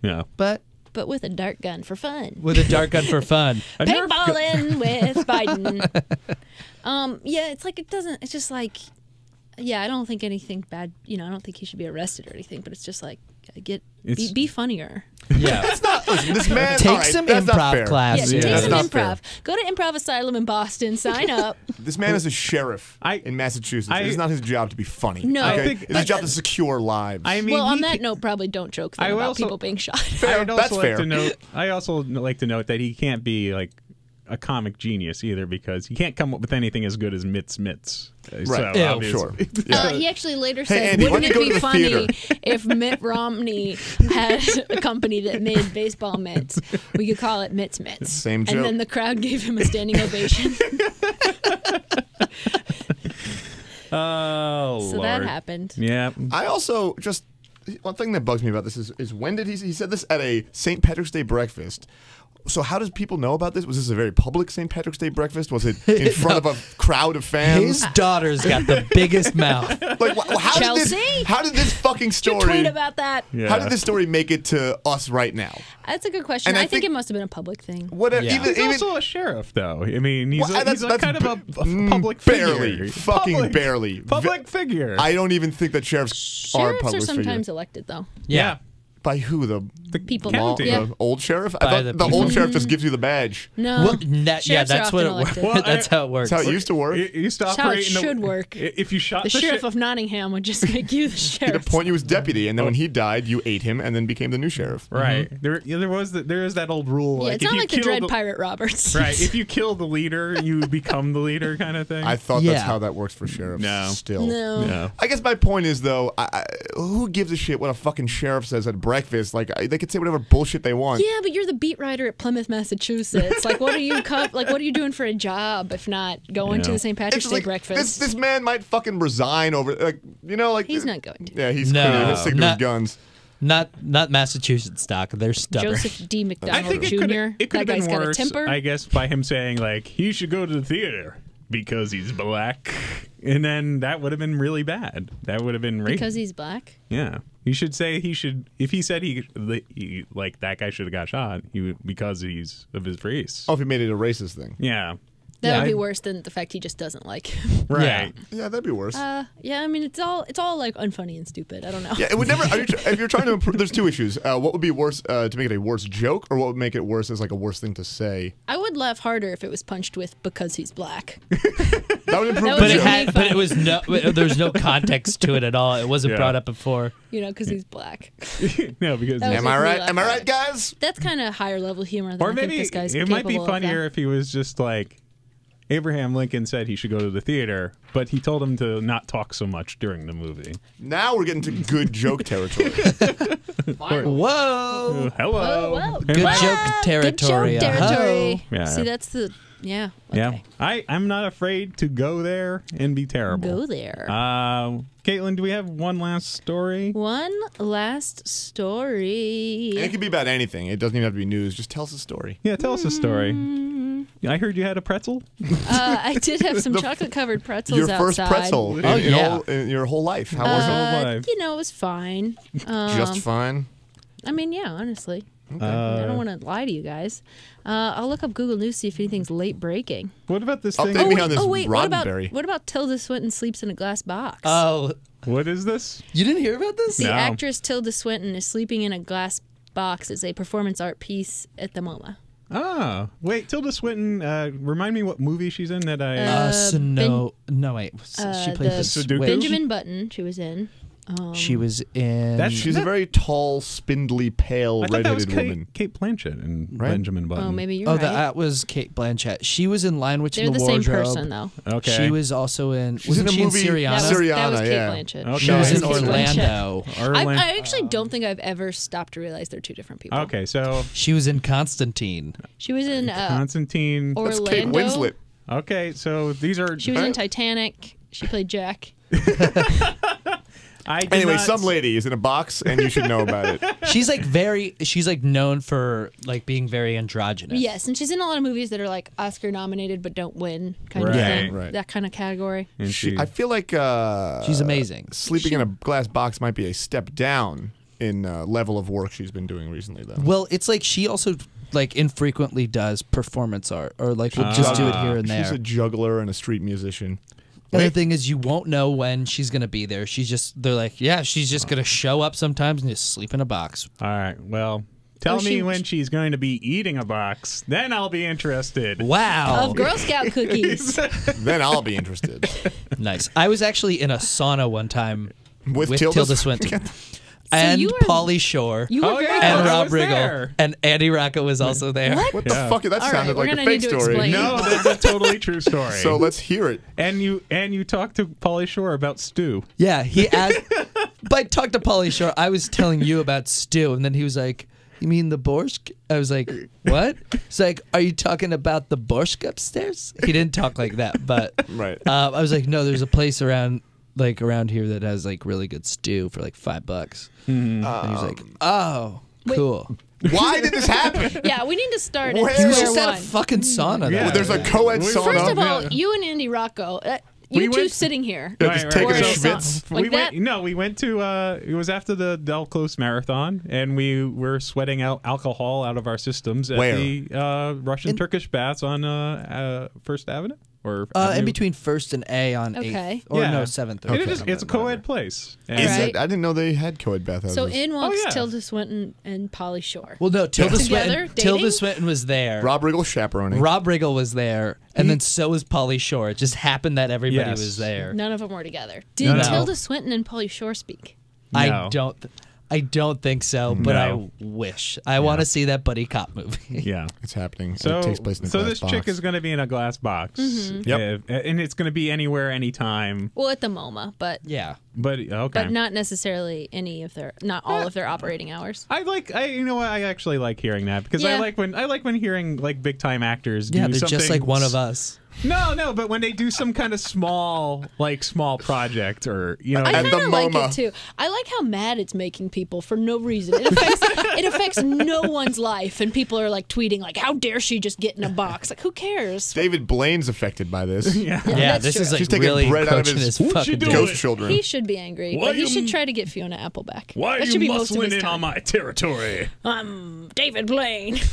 yeah. but But with a dart gun for fun. with a dart gun for fun. A Nerf gun- Paintballing with Biden. Um, yeah, it's like it doesn't. It's just like, yeah, I don't think anything bad. You know, I don't think he should be arrested or anything. But it's just like, uh, get be, be funnier. Yeah. Listen, this man. Take all right, some that's improv fair. Yeah, classes. take that's some improv. fair. Go to Improv Asylum in Boston. Sign up. This man is a sheriff I- in Massachusetts. I- it's not his job to be funny. No. I okay? think- it's his job to secure lives. I mean, well, on he that note, probably don't joke I about also- people being shot. I'd also That's like fair. to note. I also like to note that he can't be like a comic genius either because he can't come up with anything as good as Mitts Mitts. Uh, Right. So, Ew, obviously- sure. Uh, he actually later said, Andy, "Wouldn't it be the funny theater?" if Mitt Romney had a company that made baseball mitts? We could call it Mitts Mitts." Same joke. And then the crowd gave him a standing ovation. Oh, so Lord. that happened. Yeah. I also just one thing that bugs me about this is is when did he he said this at a St. Patrick's Day breakfast. So how does people know about this? Was this a very public St. Patrick's Day breakfast? Was it in front of a crowd of fans? His daughter's got the biggest mouth. like wh- how did this how did this fucking Did you story tweet about that? Yeah. how did this story make it to us right now? That's a good question. And I I, think, think- it must have been a public thing. Whatever. Yeah. Even, He's even also a sheriff, though. I mean, he's, Well, a, that's- he's a that's kind of a mm, public barely, figure. fucking Public- barely. Public figure. I don't even think that sheriffs are Sheriffs are sometimes figures. elected, though. Yeah. By who? The The People- county. Yeah. the old sheriff? By I thought the the, people. old sheriff just gives you the badge. No. Well, na- yeah, Sheriffs are that's what it often works. elected. Well, that's how it works. That's how it used to work. You, you stop That's how it operating the- should work. i- If you shot the the, sheriff shi- of Nottingham would just make you the He'd sheriff. appoint you as deputy, and then when oh. he died, you ate him, and then became the new sheriff. Right. Mm-hmm. There, yeah, there was the, there is that old rule. Yeah, like it's if not you like the kill Dread the, Pirate Roberts. Right. If you kill the leader, you become the leader, kind of thing. I thought Yeah. that's how that works for sheriffs. No. Still. no. no. I guess my point is though, I, I, who gives a shit what a fucking sheriff says at breakfast? Like I, they could say whatever bullshit they want. Yeah, but you're the beat writer at Plymouth, Massachusetts. Like, what are you co- like? What are you doing for a job if not going to the St. Patrick's It's Day like, breakfast? This this man might fucking resign over like you know like He's not going to. Yeah, he's No, clearly he'll stick to his not- guns. Not not Massachusetts stock. They're stubborn. Joseph D. I McDonald think it Jr. could it could have guy's been a worse. temper. I guess by him saying like he should go to the theater because he's black, and then that would have been really bad. That would have been racist. because he's black. Yeah, you should say he should. If he said he, the, he like that guy should have got shot, he would, because he's of his race. Oh, if he made it a racist thing. Yeah, That Yeah, would be I- worse than the fact he just doesn't like. him. right. Yeah, that'd be worse. Uh, yeah, I mean, it's all it's all like unfunny and stupid. I don't know. yeah, it would never. Are you, tr- if you're trying to improve, there's two issues. Uh, what would be worse uh, to make it a worse joke, or what would make it worse as like a worse thing to say? I would laugh harder if it was punched with because he's black. That would improve That the but would it had, but it was no. There was no context to it at all. It wasn't Yeah. brought up before. You know, because he's black. no, because Am I right? Am I right, guys? That's kind of higher level humor than or I maybe think this guy's it might be capable of that. funnier if he was just like Abraham Lincoln said he should go to the theater, but he told him to not talk so much during the movie. Now we're getting to good joke territory. Whoa! Hello. Whoa, whoa. Good Am joke territory. Good joke uh-ho. territory. Yeah. See, that's the yeah. Yeah, Okay. I I'm not afraid to go there and be terrible. Go there. Uh, Caitlin, do we have one last story? One last story. And it could be about anything. It doesn't even have to be news. Just tell us a story. Yeah, tell us a story. Mm. I heard you had a pretzel. Uh, I did have some chocolate covered pretzels Your first outside. pretzel in, Oh, in yeah. all, in your whole life. How was it? Uh, life. you know, it was fine. Um, Just fine. I mean, yeah, honestly. I Uh, don't want to lie to you guys. Uh, I'll look up Google News see if anything's late breaking. what about this Update thing? me wait, on this oh wait, what about what about Tilda Swinton sleeps in a glass box? Oh, What is this? you didn't hear about this? the No. actress Tilda Swinton is sleeping in a glass box as a performance art piece at the MoMA. Ah, wait, Tilda Swinton. Uh, remind me what movie she's in that I. Uh, Uh, Snow. no, wait. uh, she played the the Sudoku? Benjamin Button, she was in. She was in. That's- She's a very tall, spindly, pale, I thought that was redheaded woman. Cate, Cate Blanchett and Right? Benjamin Button. Oh, maybe you're oh, right. that was Cate Blanchett. She was in Lion Witch They're in the the, same person, though. Okay. She was also in. She's in wasn't a she movie- in That Syriana? was, that was Cate yeah. Blanchett. Okay. She was in Blanchett. Orlando. I, I actually don't think I've ever stopped to realize they're two different people. okay, so She was in Constantine. She was in uh, Constantine. That's Orlando. Kate Winslet. Okay, so these are. She was in Titanic. She played Jack. I Anyway, not- some lady is in a box, and you should know about it. She's like very. She's like known for like being very androgynous. Yes, and she's in a lot of movies that are like Oscar nominated but don't win, kind of Right, thing. right. That kind of category. And She, she, I feel like uh, She's amazing. sleeping in a glass box might be a step down in uh, level of work she's been doing recently, though. Well, it's like she also like infrequently does performance art or like will just do it here and there. She's a juggler and a street musician. And the thing is, you won't know when she's gonna be there. She's just they're like, yeah, she's just gonna show up sometimes and just sleep in a box. all right, well, tell Oh, me she- when she's going to be eating a box. Then I'll be interested. Wow, Of Girl Scout cookies. then I'll be interested. nice. I was actually in a sauna one time With with, Tilda Tilda, Swinton. Swinton and you were- Pauly Shore You were Oh, yeah. and Rob was Riggle there. and Andy Rocco was also there. What? What Yeah. the fuck? That All right, sounded we're like a fake story. No, that's a totally true story. So let's hear it. and you and you talked to Pauly Shore about stew. Yeah, he asked. but I talked to Pauly Shore. I was telling you about stew, and then he was like, "You mean the borscht?" I was like, "What?" He's like, "Are you talking about the borscht upstairs?" He didn't talk like that, but Right. um, I was like, "No, there's a place around like around here that has like really good stew for like five bucks." And he was like, "Oh, cool." Why did this happen? Yeah, we need to start Where- at He square just at one. a fucking sauna. Yeah. Yeah. Well, there's a co-ed sauna. First of all, Yeah. you and Andy Rocco, uh, you We two went- sitting here. Yeah, just taking a so- schwitz. we Like went. that? No, we went to. Uh, it was after the Del Close Marathon, and we were sweating out alcohol out of our systems at Where? the uh, Russian Turkish baths on uh, uh, First Avenue or uh, in between first and A on Okay. eighth, or Yeah. no seventh. Or It is- it's a whatever. co-ed place. And- Is Right. it? I didn't know they had co-ed bathhouses. So in walks yeah. Tilda Swinton and Pauly Shore. Well, no, Tilda Swinton. Tilda Swinton was there. Rob Riggle chaperoning. Rob Riggle was there, and then so was Pauly Shore. It just happened that everybody Yes. was there. None of them were together. Did No. Tilda Swinton and Pauly Shore speak? I don't. Th- I don't think so, but No. I wish. I want to see that buddy cop movie. yeah. It's happening. So, it takes place in a so glass this box. chick is going to be in a glass box. Mm-hmm. Yep. Uh, and it's going to be anywhere, anytime. Well, at the MoMA, but yeah. But okay. but not necessarily any of their, not all of their operating hours. I like I you know what I actually like hearing that because I Yeah. like when I like when hearing like big time actors do Yeah, they're something just like one of us. No, no, but when they do some kind of small like small project or you know I At the kind of like MoMA. it too. I like how mad it's making people for no reason. It affects it affects no one's life, and people are like tweeting like, "How dare she just get in a box?" Like, who cares? David Blaine's affected by this. yeah. Yeah, that's this true. is like She's taking really bread out of encroaching his- his fucking do? Ghost children. He should be angry, Why but he you- should try to get Fiona Apple back. Why are that you should be most of muscling his in time. on my territory? I'm David Blaine.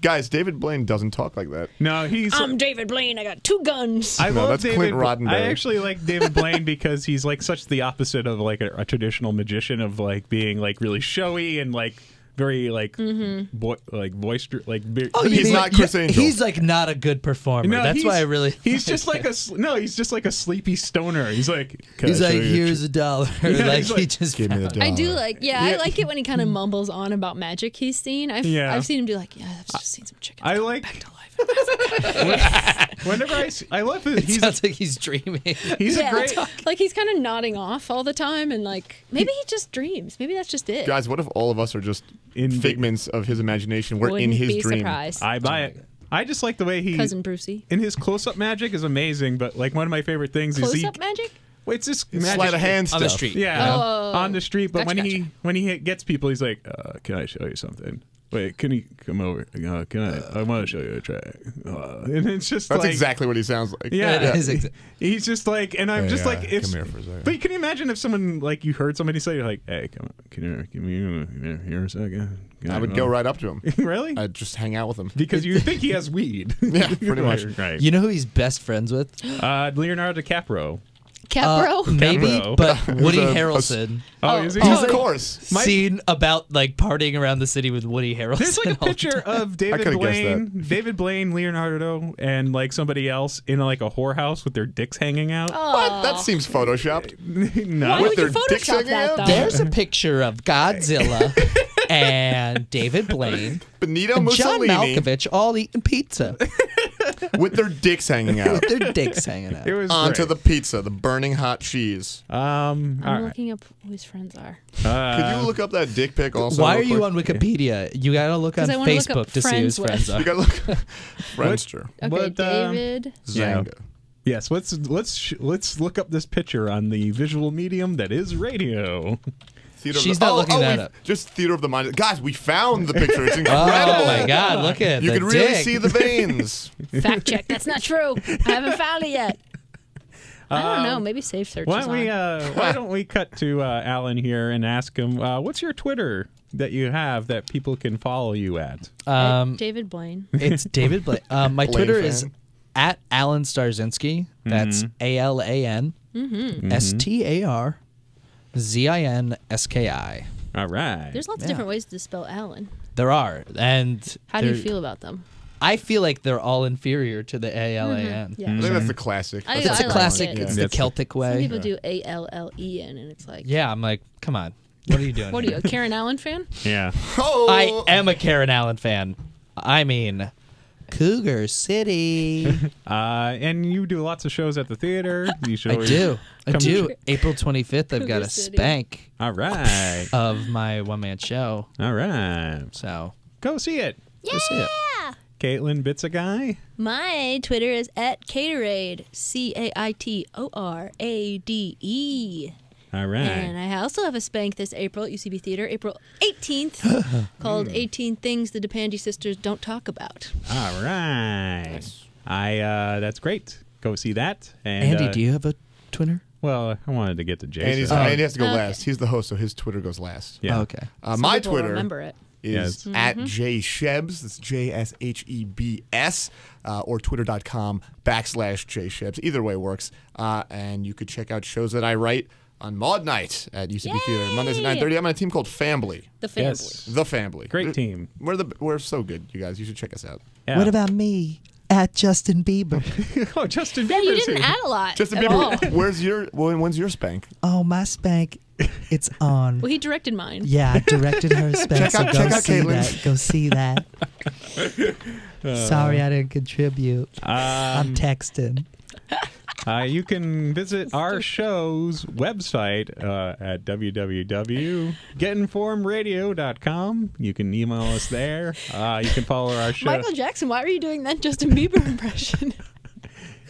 Guys, David Blaine doesn't talk like that. No, he's I'm David Blaine. I got two guns. I No, love that's David. Clint Roddenberry. I actually like David Blaine because he's like such the opposite of like a, a traditional magician of like being like really showy and like very like Mm-hmm. vo- like voice like be- Oh, He's mean- not Criss yeah, Angel. He's like not a good performer. No, That's why I really. He's just like a no. He's just like a sleepy stoner. He's like he's like, show a here's a dollar. like, he's he like, just Give me the dollar. I do like, yeah, Yeah. I like it when he kind of mumbles on about magic he's seen. I've, Yeah. I've seen him do like, yeah, I've just seen some chicken. I like- back to life. Whenever I see, I love it. He's a, like he's dreaming. he's a great. like he's kind of nodding off all the time, and like maybe he just dreams. Maybe that's just it. Guys, what if all of us are just In the- figments of his imagination? We're Wouldn't in his be dream. surprised. I buy it. I just like the way he. Cousin Brucey. And his close-up magic is amazing, but like one of my favorite things is close-up magic? Well, it's just It's magic sleight of hand On the stuff. street. Yeah, Oh. on the street. But Gotcha, when he when he gets people, he's like, uh, "Can I show you something?" Wait, can you come over? Uh, can I? I want to show you a track. Uh, and it's just That's like, exactly what he sounds like. Yeah, It is exa- he's just like, and I'm Hey, just uh, like, if. come here for a second. But can you imagine if someone like you heard somebody say, like, "Hey, come on, can you give me uh, here a second? Can I would go right up to him. really? I'd just hang out with him. because you think he has weed. Yeah, pretty much. right. You know who he's best friends with? Uh, Leonardo DiCaprio. Capro. Uh, maybe, Capro. but Woody a- a- Harrelson. Oh, Oh, is he? oh, He's of course. My- Scene about like partying around the city with Woody Harrelson. There's like a picture of David Blaine, David Blaine, Leonardo, and like somebody else in like a whorehouse with their dicks hanging out. What? That seems photoshopped. no, Why With would you their dicks hanging that out? though? There's a picture of Godzilla and David Blaine, Benito and John Malkovich all eating pizza with their dicks hanging out with their dicks hanging out. it was onto the pizza, the burning hot cheese. Um, I'm right. looking up who his friends are. Uh, Could you look up that dick pic also? Why are you on Wikipedia? You gotta look on 'Cause I wanna look up Facebook to see who his friends friends with. You gotta look. Friendster. Okay, But, um, David. Yeah. Zanga. Yes, let's let's let's look up this picture on the visual medium that is radio. Theater of She's the, not oh, looking oh, that we- up. Just theater of the mind. Guys, we found the picture. It's incredible. Oh my God! Look at You the can really dick. see the veins. Fact check. That's not true. I haven't found it yet. I don't know. Maybe safe search Why don't we on. uh, why don't we cut to uh, Alan here and ask him uh, what's your Twitter that you have that people can follow you at? Um, David Blaine. it's David Blaine. Um, my Blaine Twitter fan. is at Alan Starzinski. That's A L A N S T A R Z I N S K I. All right. There's lots Yeah. of different ways to spell Alan. There are, and How do you feel about them? I feel like they're all inferior to the A L A N. Mm-hmm. Yeah. I think that's the classic. I- That's It's I a like classic. it. It's Yeah. the That's- Celtic Some way. people do A L L E N, and it's like, Yeah, I'm like, come on, what are you doing? what are you, a Karen Allen fan? yeah. Oh, I am a Karen Allen fan. I mean, Cougar City. Uh, and you do lots of shows at the theater. You should I always do. I come- do. April 25th, I've got a City. spank All right. of my one man show. All right. So Go see it. go see it. Caitlin Bitzegaio. My Twitter is at Caterade, C A I T O R A D E. All right. And I also have a spank this April at UCB Theater, April 18th, called 18 Things the DePandy Sisters Don't Talk About. All right. I uh, that's great. Go see that. And, Andy, uh, do you have a Twitter? Well, I wanted to get to Jason. Andy's, Oh. Andy has to go Okay. last. He's the host, so his Twitter goes last. yeah. Oh, okay. Uh, my Twitter remember it. is Yes. at jshebs. That's J S H E B S, uh, or twitter.com backslash jshebs. Either way works. Uh, and you could check out shows that I write on Maude Night at UCB Theater Mondays at 9:30. I'm on a team called Family. The family. Yes. The Family. Great team. We're the we're so good, you guys. You should check us out. Yeah. What about me at Justin Bieber? oh, Justin Yeah, you didn't here. add a lot. Justin at all. Bieber, where's your when, when's your spank? oh, my spank. It's on. Well, he directed mine. Yeah, I directed her spank. Check so out- go check out see Caitlin. that. Go see that. Sorry, I didn't contribute. I'm Um, texting. Uh, you can visit our show's website uh, at www.getinformedradio.com. You can email us there. Uh, you can follow our show. Michael Jackson, why are you doing that Justin Bieber impression?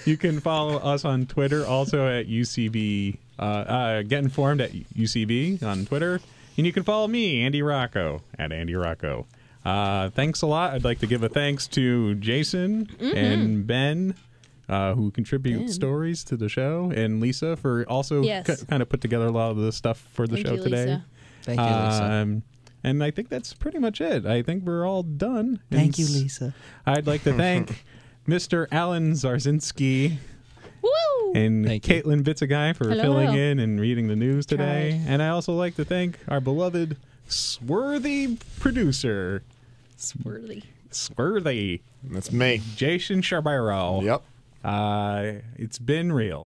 You can follow us on Twitter, also at UCB. Uh, uh, get informed at UCB on Twitter, and you can follow me, Andy Rocco, at Andy Rocco. Uh, thanks a lot. I'd like to give a thanks to Jason and Ben, uh, who contribute Ben. stories to the show, and Lisa for also Yes. kind of put together a lot of the stuff for the Thank show you, today. Lisa. Thank you, Lisa. Um, and I think that's pretty much it. I think we're all done. Thank you, And s- Lisa. I'd like to thank Mr. Alan Starzinski Woo! and Thank. Caitlin Bitzegaio for Hello, filling hello. in and reading the news today. Tried. And I also like to thank our beloved swarthy producer, Swirly. Swarthy, That's me. Jason Shebiro. Yep. Uh, it's been real.